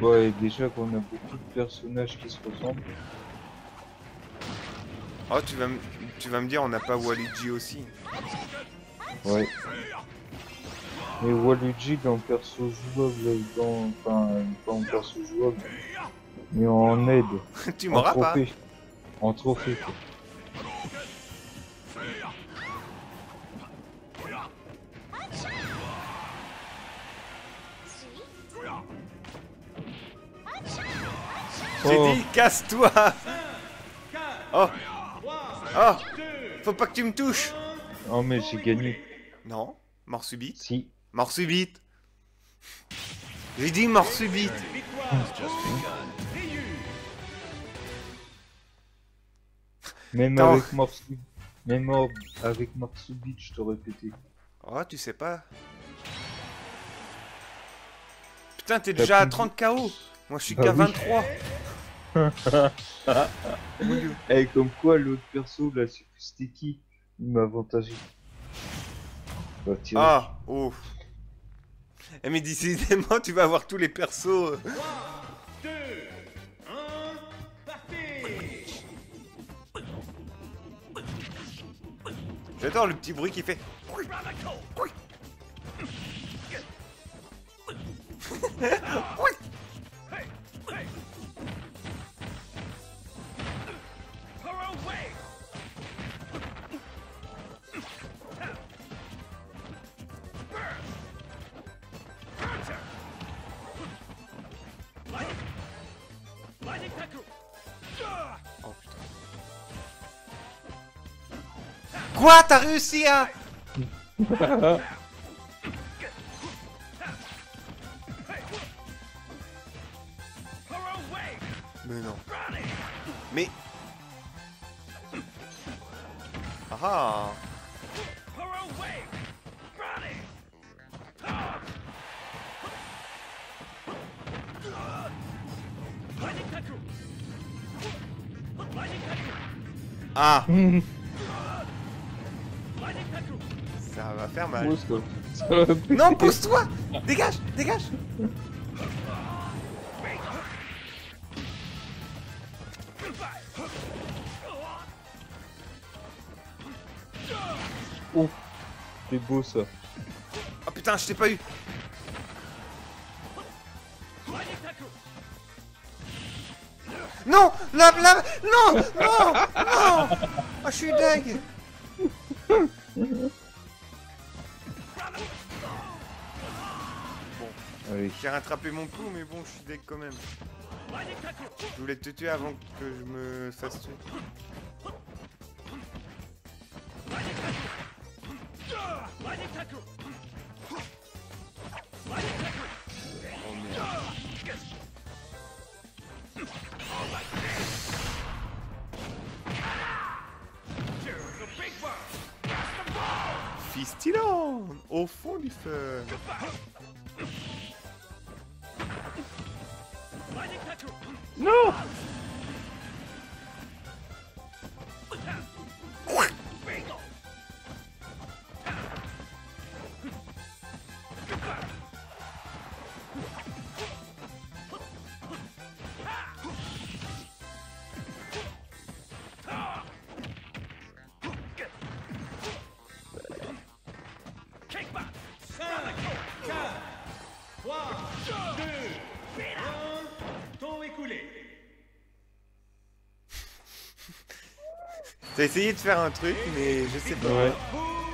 Speaker 2: Ouais, déjà qu'on a beaucoup de personnages qui se ressemblent.
Speaker 1: Oh, tu vas, me- tu vas me dire, on n'a pas Waluigi aussi.
Speaker 2: Ouais. Mais Waluigi dans perso jouable, dans, enfin, pas en perso jouable, mais en aide, (laughs)
Speaker 1: tu m'auras pas.
Speaker 2: En trophée, quoi.
Speaker 1: J'ai
Speaker 2: Oh.
Speaker 1: dit, casse-toi Oh Oh Faut pas que tu me touches
Speaker 2: Oh, mais j'ai gagné.
Speaker 1: Non, mort subite.
Speaker 2: Si.
Speaker 1: Mort subite J'ai dit mort subite
Speaker 2: Même
Speaker 1: Non.
Speaker 2: avec mort sub- même mort- avec mort subite, je t'aurais pété.
Speaker 1: Oh, tu sais pas. Putain, t'es déjà à
Speaker 2: plus-
Speaker 1: 30 KO Moi, je suis
Speaker 2: Bah
Speaker 1: qu'à
Speaker 2: oui.
Speaker 1: 23 Mon Dieu.
Speaker 2: Eh, comme quoi, l'autre perso, là, c'est plus sticky. Il m'a avantagé. Bah.
Speaker 1: Ah, oh. Eh, mais décidément, tu vas avoir tous les persos. euh. J'adore le petit bruit qui fait.
Speaker 3: Hurl (laughs)
Speaker 1: Quoi T'as réussi à... Mais non. Mais... Ah ah (laughs) va faire mal. (laughs) Non, pousse-toi Dégage Dégage
Speaker 2: Oh, c'est beau ça.
Speaker 1: Oh putain, je t'ai pas eu! Non La la Non Non Non Ah, je suis deg J'ai rattrapé mon coup, mais bon, je suis deg quand même. Je voulais te tuer avant que je me fasse tuer.
Speaker 3: Lightning tackle! Lightning tackle!
Speaker 1: Oh merde.
Speaker 3: The big one!
Speaker 1: Fistilan Au fond du feu
Speaker 5: No!
Speaker 1: T'as essayé de faire un truc, mais je sais pas.
Speaker 2: Ouais.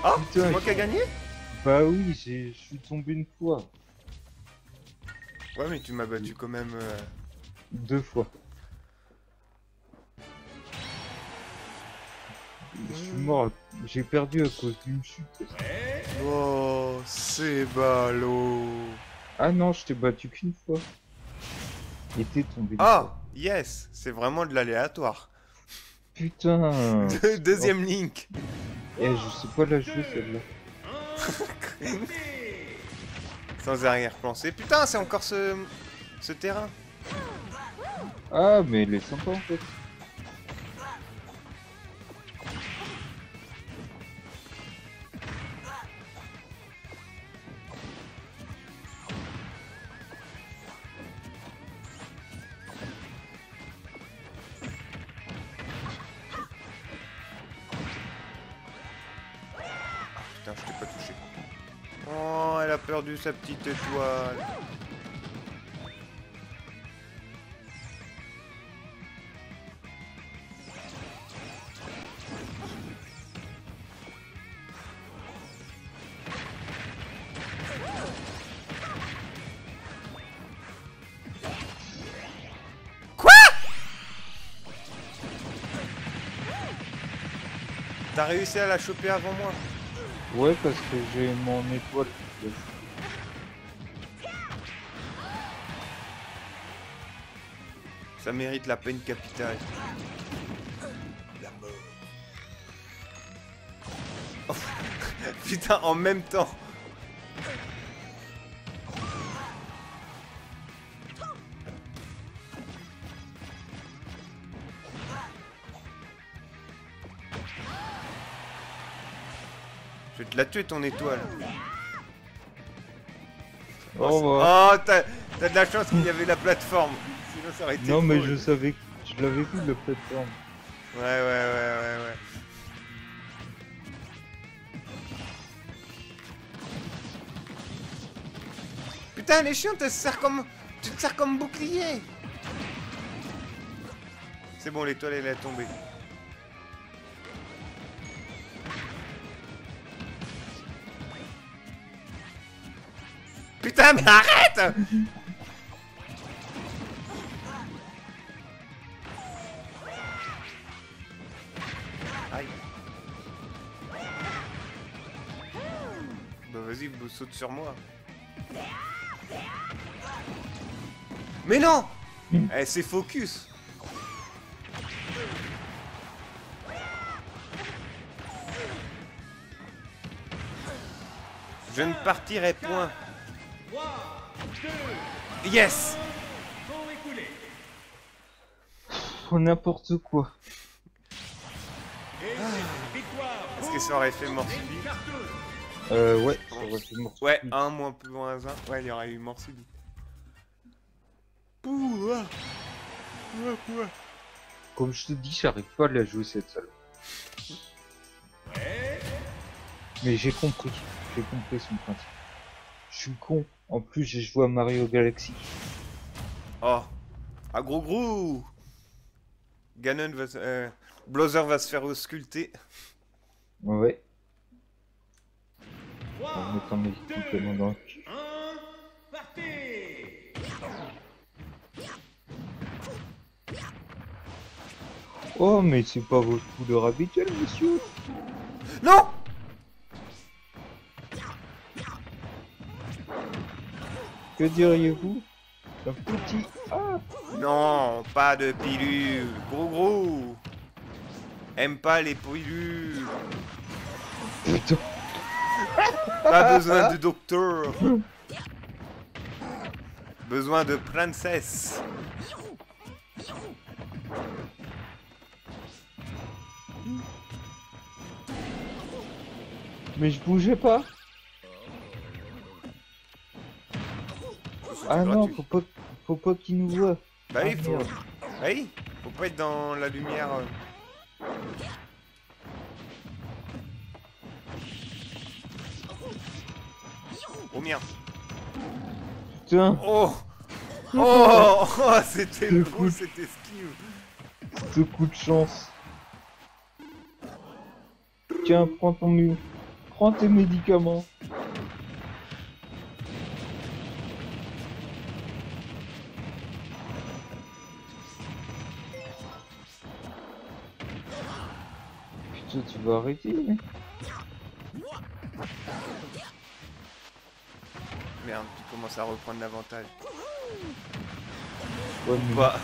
Speaker 1: Ah C'est moi qui a gagné?
Speaker 2: Bah oui, j'ai- je suis tombé une fois.
Speaker 1: Ouais, mais tu m'as battu quand même. euh,
Speaker 2: Deux fois. Je suis mort. J'ai perdu à cause d'une chute.
Speaker 1: Oh, c'est ballot
Speaker 2: Ah non, je t'ai battu qu'une fois. Et t'es tombé.
Speaker 1: Ah
Speaker 2: fois.
Speaker 1: Yes C'est vraiment de l'aléatoire.
Speaker 2: Putain.
Speaker 1: Deux- (laughs) Deuxième link
Speaker 2: Eh, je sais pas la jouer celle-là. (laughs)
Speaker 1: Sans arrière-plan. C'est putain, c'est encore ce... ce terrain.
Speaker 2: Ah, mais elle est sympa en fait.
Speaker 1: Perdu sa petite étoile. Quoi? T'as réussi à la choper avant moi
Speaker 2: Ouais, parce que j'ai mon étoile.
Speaker 1: Ça mérite la peine capitale. Oh, (laughs) Putain, en même temps. Je vais te la tuer ton étoile.
Speaker 2: Au revoir.
Speaker 1: Oh, t'as t'as de la chance qu'il y avait la plateforme. Sinon, ça aurait été.
Speaker 2: non, mais je savais que je l'avais vu la plateforme.
Speaker 1: Ouais, ouais, ouais, ouais, ouais. Putain, chiante, elle se sert comme... Tu te sers comme bouclier C'est bon, l'étoile, elle est tombée. Mais arrête. Bah vas-y, saute sur moi. Mais non Eh, c'est focus Je ne partirai point.
Speaker 5: 3, 2,
Speaker 1: Yes
Speaker 2: n'importe quoi.
Speaker 1: Est-ce que ça aurait fait mort subite.
Speaker 2: Euh, ouais, ça aurait fait mort.
Speaker 1: Ouais, un moins plus moins un. Ouais, il y aurait eu mort subite. Pouah. Pouah, pouah.
Speaker 2: Comme je te dis, j'arrive pas à la jouer cette salle.
Speaker 5: Ouais.
Speaker 2: Mais j'ai compris. J'ai compris son principe. Je suis con. En plus, joué à Mario Galaxy.
Speaker 1: Oh. Ah, gros gros Ganon va se... Euh, Bowser va se faire ausculter.
Speaker 2: Ouais.
Speaker 5: 3,
Speaker 2: En mettant mes équipements dans le cul.
Speaker 5: 1, partez
Speaker 2: Oh, mais c'est pas votre couleur habituelle, monsieur.
Speaker 1: Non
Speaker 2: Que diriez-vous Un petit. Ah
Speaker 1: Non, pas de pilule. Gros gros Aime pas les pilules.
Speaker 2: Putain
Speaker 1: Pas besoin de docteur. Besoin de princesse.
Speaker 2: Mais je bougeais pas Ah non, faut pas, faut pas qu'il nous voit.
Speaker 1: Bah oui,
Speaker 2: Ah,
Speaker 1: faut... Bah oui, faut pas être dans la lumière. euh. Oh merde.
Speaker 2: Putain,
Speaker 1: Oh (laughs) Oh, oh (laughs) C'était
Speaker 2: Le coup
Speaker 1: c'était esquive.
Speaker 2: ce coup de chance. Tiens, prends ton mu. Prends tes médicaments. Tu vas arrêter
Speaker 1: Merde, tu commences à reprendre l'avantage.
Speaker 2: Ouais, mais
Speaker 1: Bah.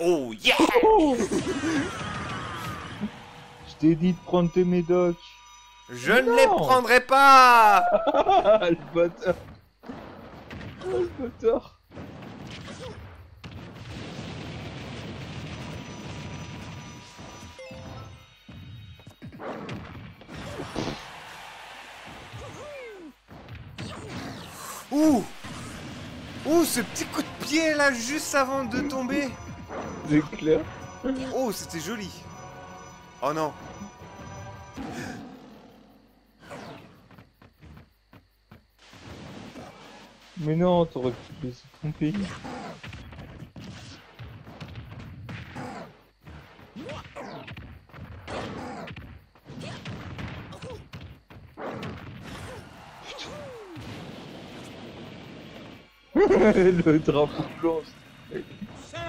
Speaker 1: Oh yeah (laughs)
Speaker 2: Je t'ai dit de prendre tes médocs.
Speaker 1: Je ne les prendrai pas (laughs)
Speaker 2: le bâtard. Ah, le bâtard.
Speaker 1: Ouh Ouh, ce petit coup de pied là, juste avant de tomber
Speaker 2: C'est clair.
Speaker 1: Oh, c'était joli Oh non
Speaker 2: Mais non, t'aurais pu te laisser tromper. (laughs) Le drapeau blanc.
Speaker 5: 5,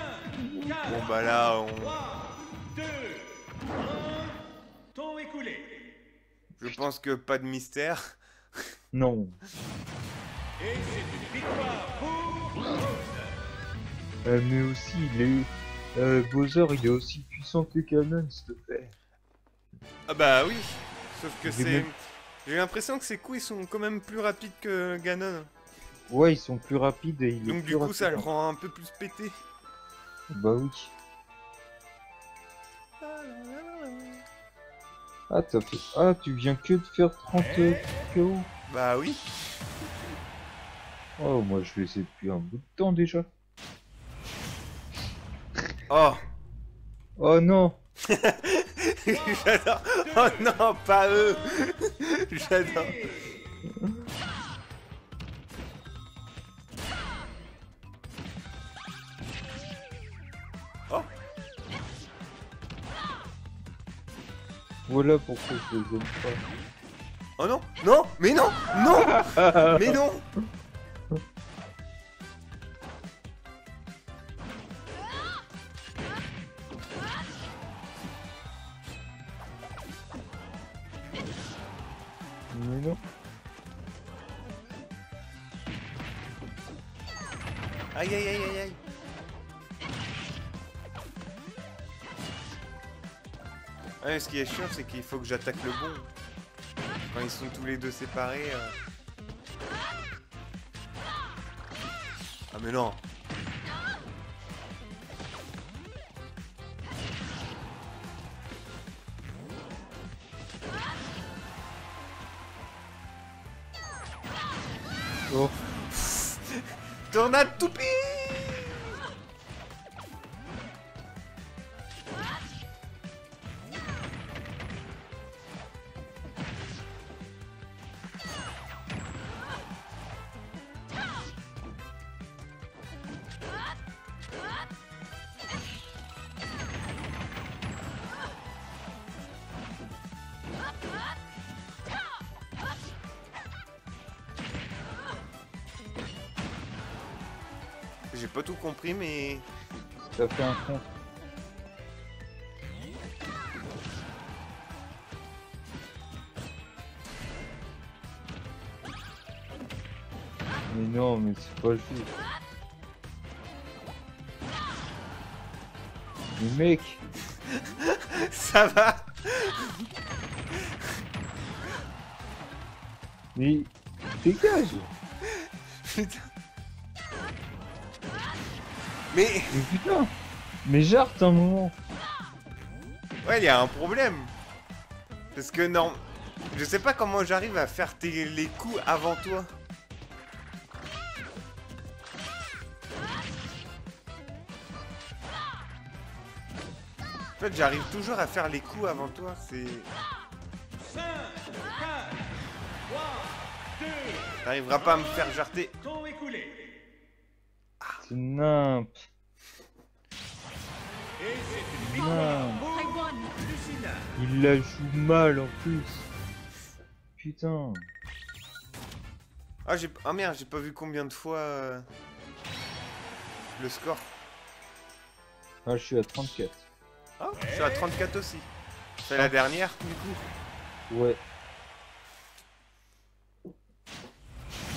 Speaker 5: 4,
Speaker 1: Bon bah là, on...
Speaker 5: 3, 2, 1, temps écoulé.
Speaker 1: je pense que pas de mystère.
Speaker 2: Non. (laughs)
Speaker 5: Et c'est une victoire pour
Speaker 2: Euh, mais aussi, il est... Euh, Bowser, il est aussi puissant que Ganon, s'il te plaît.
Speaker 1: Ah bah oui Sauf que c'est...
Speaker 2: même-
Speaker 1: J'ai l'impression que ses coups ils sont quand même plus rapides que Ganon.
Speaker 2: Ouais, ils sont plus rapides et il est
Speaker 1: Donc
Speaker 2: plus
Speaker 1: du coup ça le rend un peu plus pété.
Speaker 2: Bah oui. Ah, fait... Ah, tu viens que de faire 30 KO
Speaker 1: Bah oui.
Speaker 2: Oh, moi je les ai depuis un bout de temps déjà.
Speaker 1: Oh.
Speaker 2: Oh. Non.
Speaker 1: J'adore (laughs) Oh non, pas eux. J'adore. Oh.
Speaker 2: Voilà pourquoi je les aime pas.
Speaker 1: Oh non. Non Mais non. Non. (laughs) Mais non ce qui est chiant, c'est qu'il faut que j'attaque le bon. Quand ils sont tous les deux séparés. euh. Ah mais non
Speaker 2: Oh,
Speaker 1: Tornade toupie compris mais...
Speaker 2: ça fait un contre. Mais non, mais c'est pas juste. Mais mec, (laughs)
Speaker 1: Ça va
Speaker 2: mais dégage
Speaker 1: Putain Mais...
Speaker 2: Mais putain Mais jarte un moment
Speaker 1: Ouais, il y a un problème. Parce que non, je sais pas comment j'arrive à faire tes, les coups avant toi. En fait, j'arrive toujours à faire les coups avant toi, c'est...
Speaker 5: 5, 4, 3, 2,
Speaker 1: T'arriveras pas à me faire jarter.
Speaker 2: C'est nimp Il la joue mal en plus Putain
Speaker 1: Ah, j'ai... Ah merde, j'ai pas vu combien de fois... euh, Le score.
Speaker 2: Ah, je suis à 34.
Speaker 1: Ah, je suis à 34 aussi. C'est la dernière, du coup.
Speaker 2: Ouais.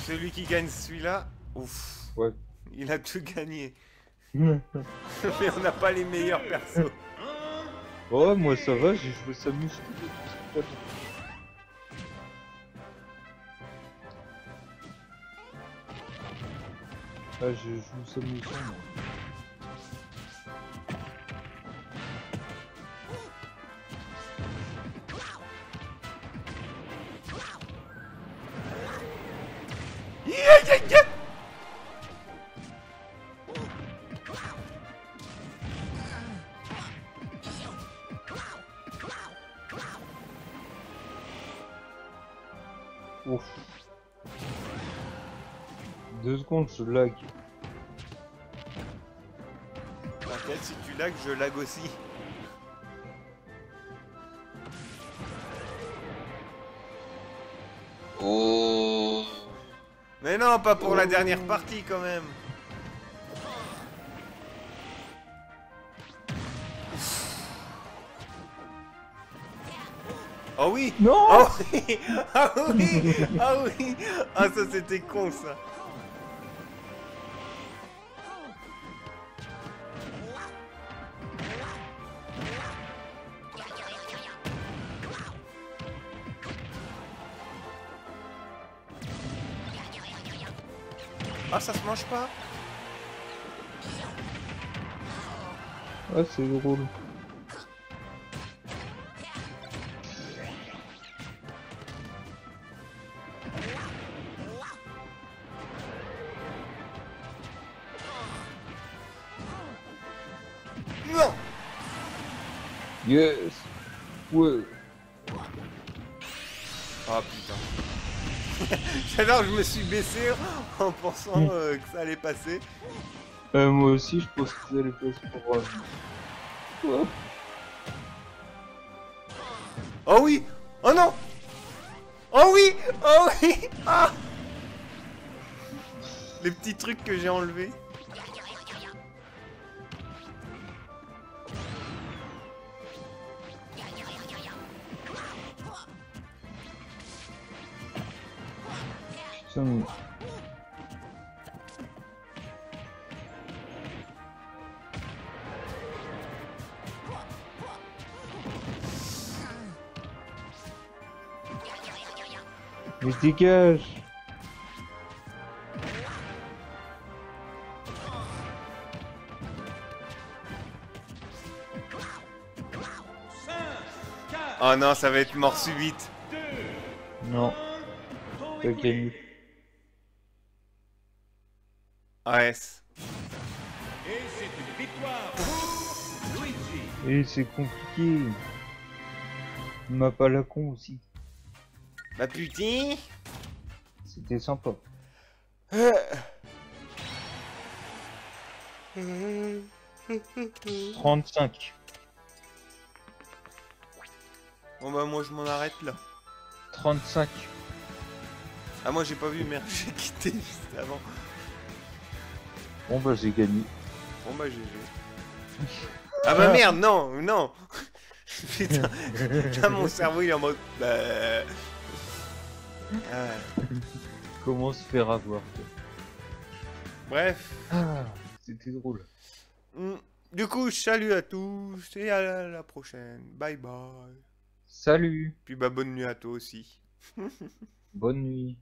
Speaker 1: Celui qui gagne celui-là, ouf.
Speaker 2: Ouais.
Speaker 1: Il a tout gagné. (laughs) Mais on n'a pas les meilleurs persos.
Speaker 2: oh, moi ça va, j'ai joué ça muscle. Ah, j'ai joué ça Secondes, je lag.
Speaker 1: T'inquiète, si tu lag, je lag aussi.
Speaker 2: Oh.
Speaker 1: Mais non, pas pour la dernière partie quand même. Oh oui.
Speaker 2: Non.
Speaker 1: Oh oui. (laughs) Ah oui. Ah oui. Ah ça c'était con ça Ah ça se mange pas.
Speaker 2: Ah, c'est drôle.
Speaker 1: Non.
Speaker 2: Yes. Ouais
Speaker 1: Je me suis baissé en pensant
Speaker 2: Mm.
Speaker 1: euh, que ça allait passer.
Speaker 2: Euh, moi aussi, je pense que ça allait passer pour... euh, ouais.
Speaker 1: Oh oui Oh non Oh oui Oh oui Ah Les petits trucs que j'ai enlevés.
Speaker 2: Dégage
Speaker 1: Oh non, ça va être mort subite.
Speaker 2: Non, gagné.
Speaker 1: AS.
Speaker 5: Et c'est une victoire pour Luigi.
Speaker 2: Et c'est compliqué. Il m'a pas la con aussi.
Speaker 1: Bah putain
Speaker 2: C'était sympa. 35.
Speaker 1: Bon bah moi je m'en arrête là.
Speaker 2: 35.
Speaker 1: Ah moi j'ai pas vu, merde, (laughs) j'ai quitté juste avant.
Speaker 2: Bon bah j'ai gagné.
Speaker 1: Bon bah GG. Ah bah merde, non, non (laughs) Putain, (laughs) là mon cerveau il est en mode... Bah... Ah,
Speaker 2: Comment se faire avoir quoi.
Speaker 1: Bref.
Speaker 2: Ah, c'était drôle.
Speaker 1: Hmm. Du coup, salut à tous et à la prochaine. Bye bye.
Speaker 2: Salut.
Speaker 1: Puis bah bonne nuit à toi aussi. (laughs)
Speaker 2: Bonne nuit.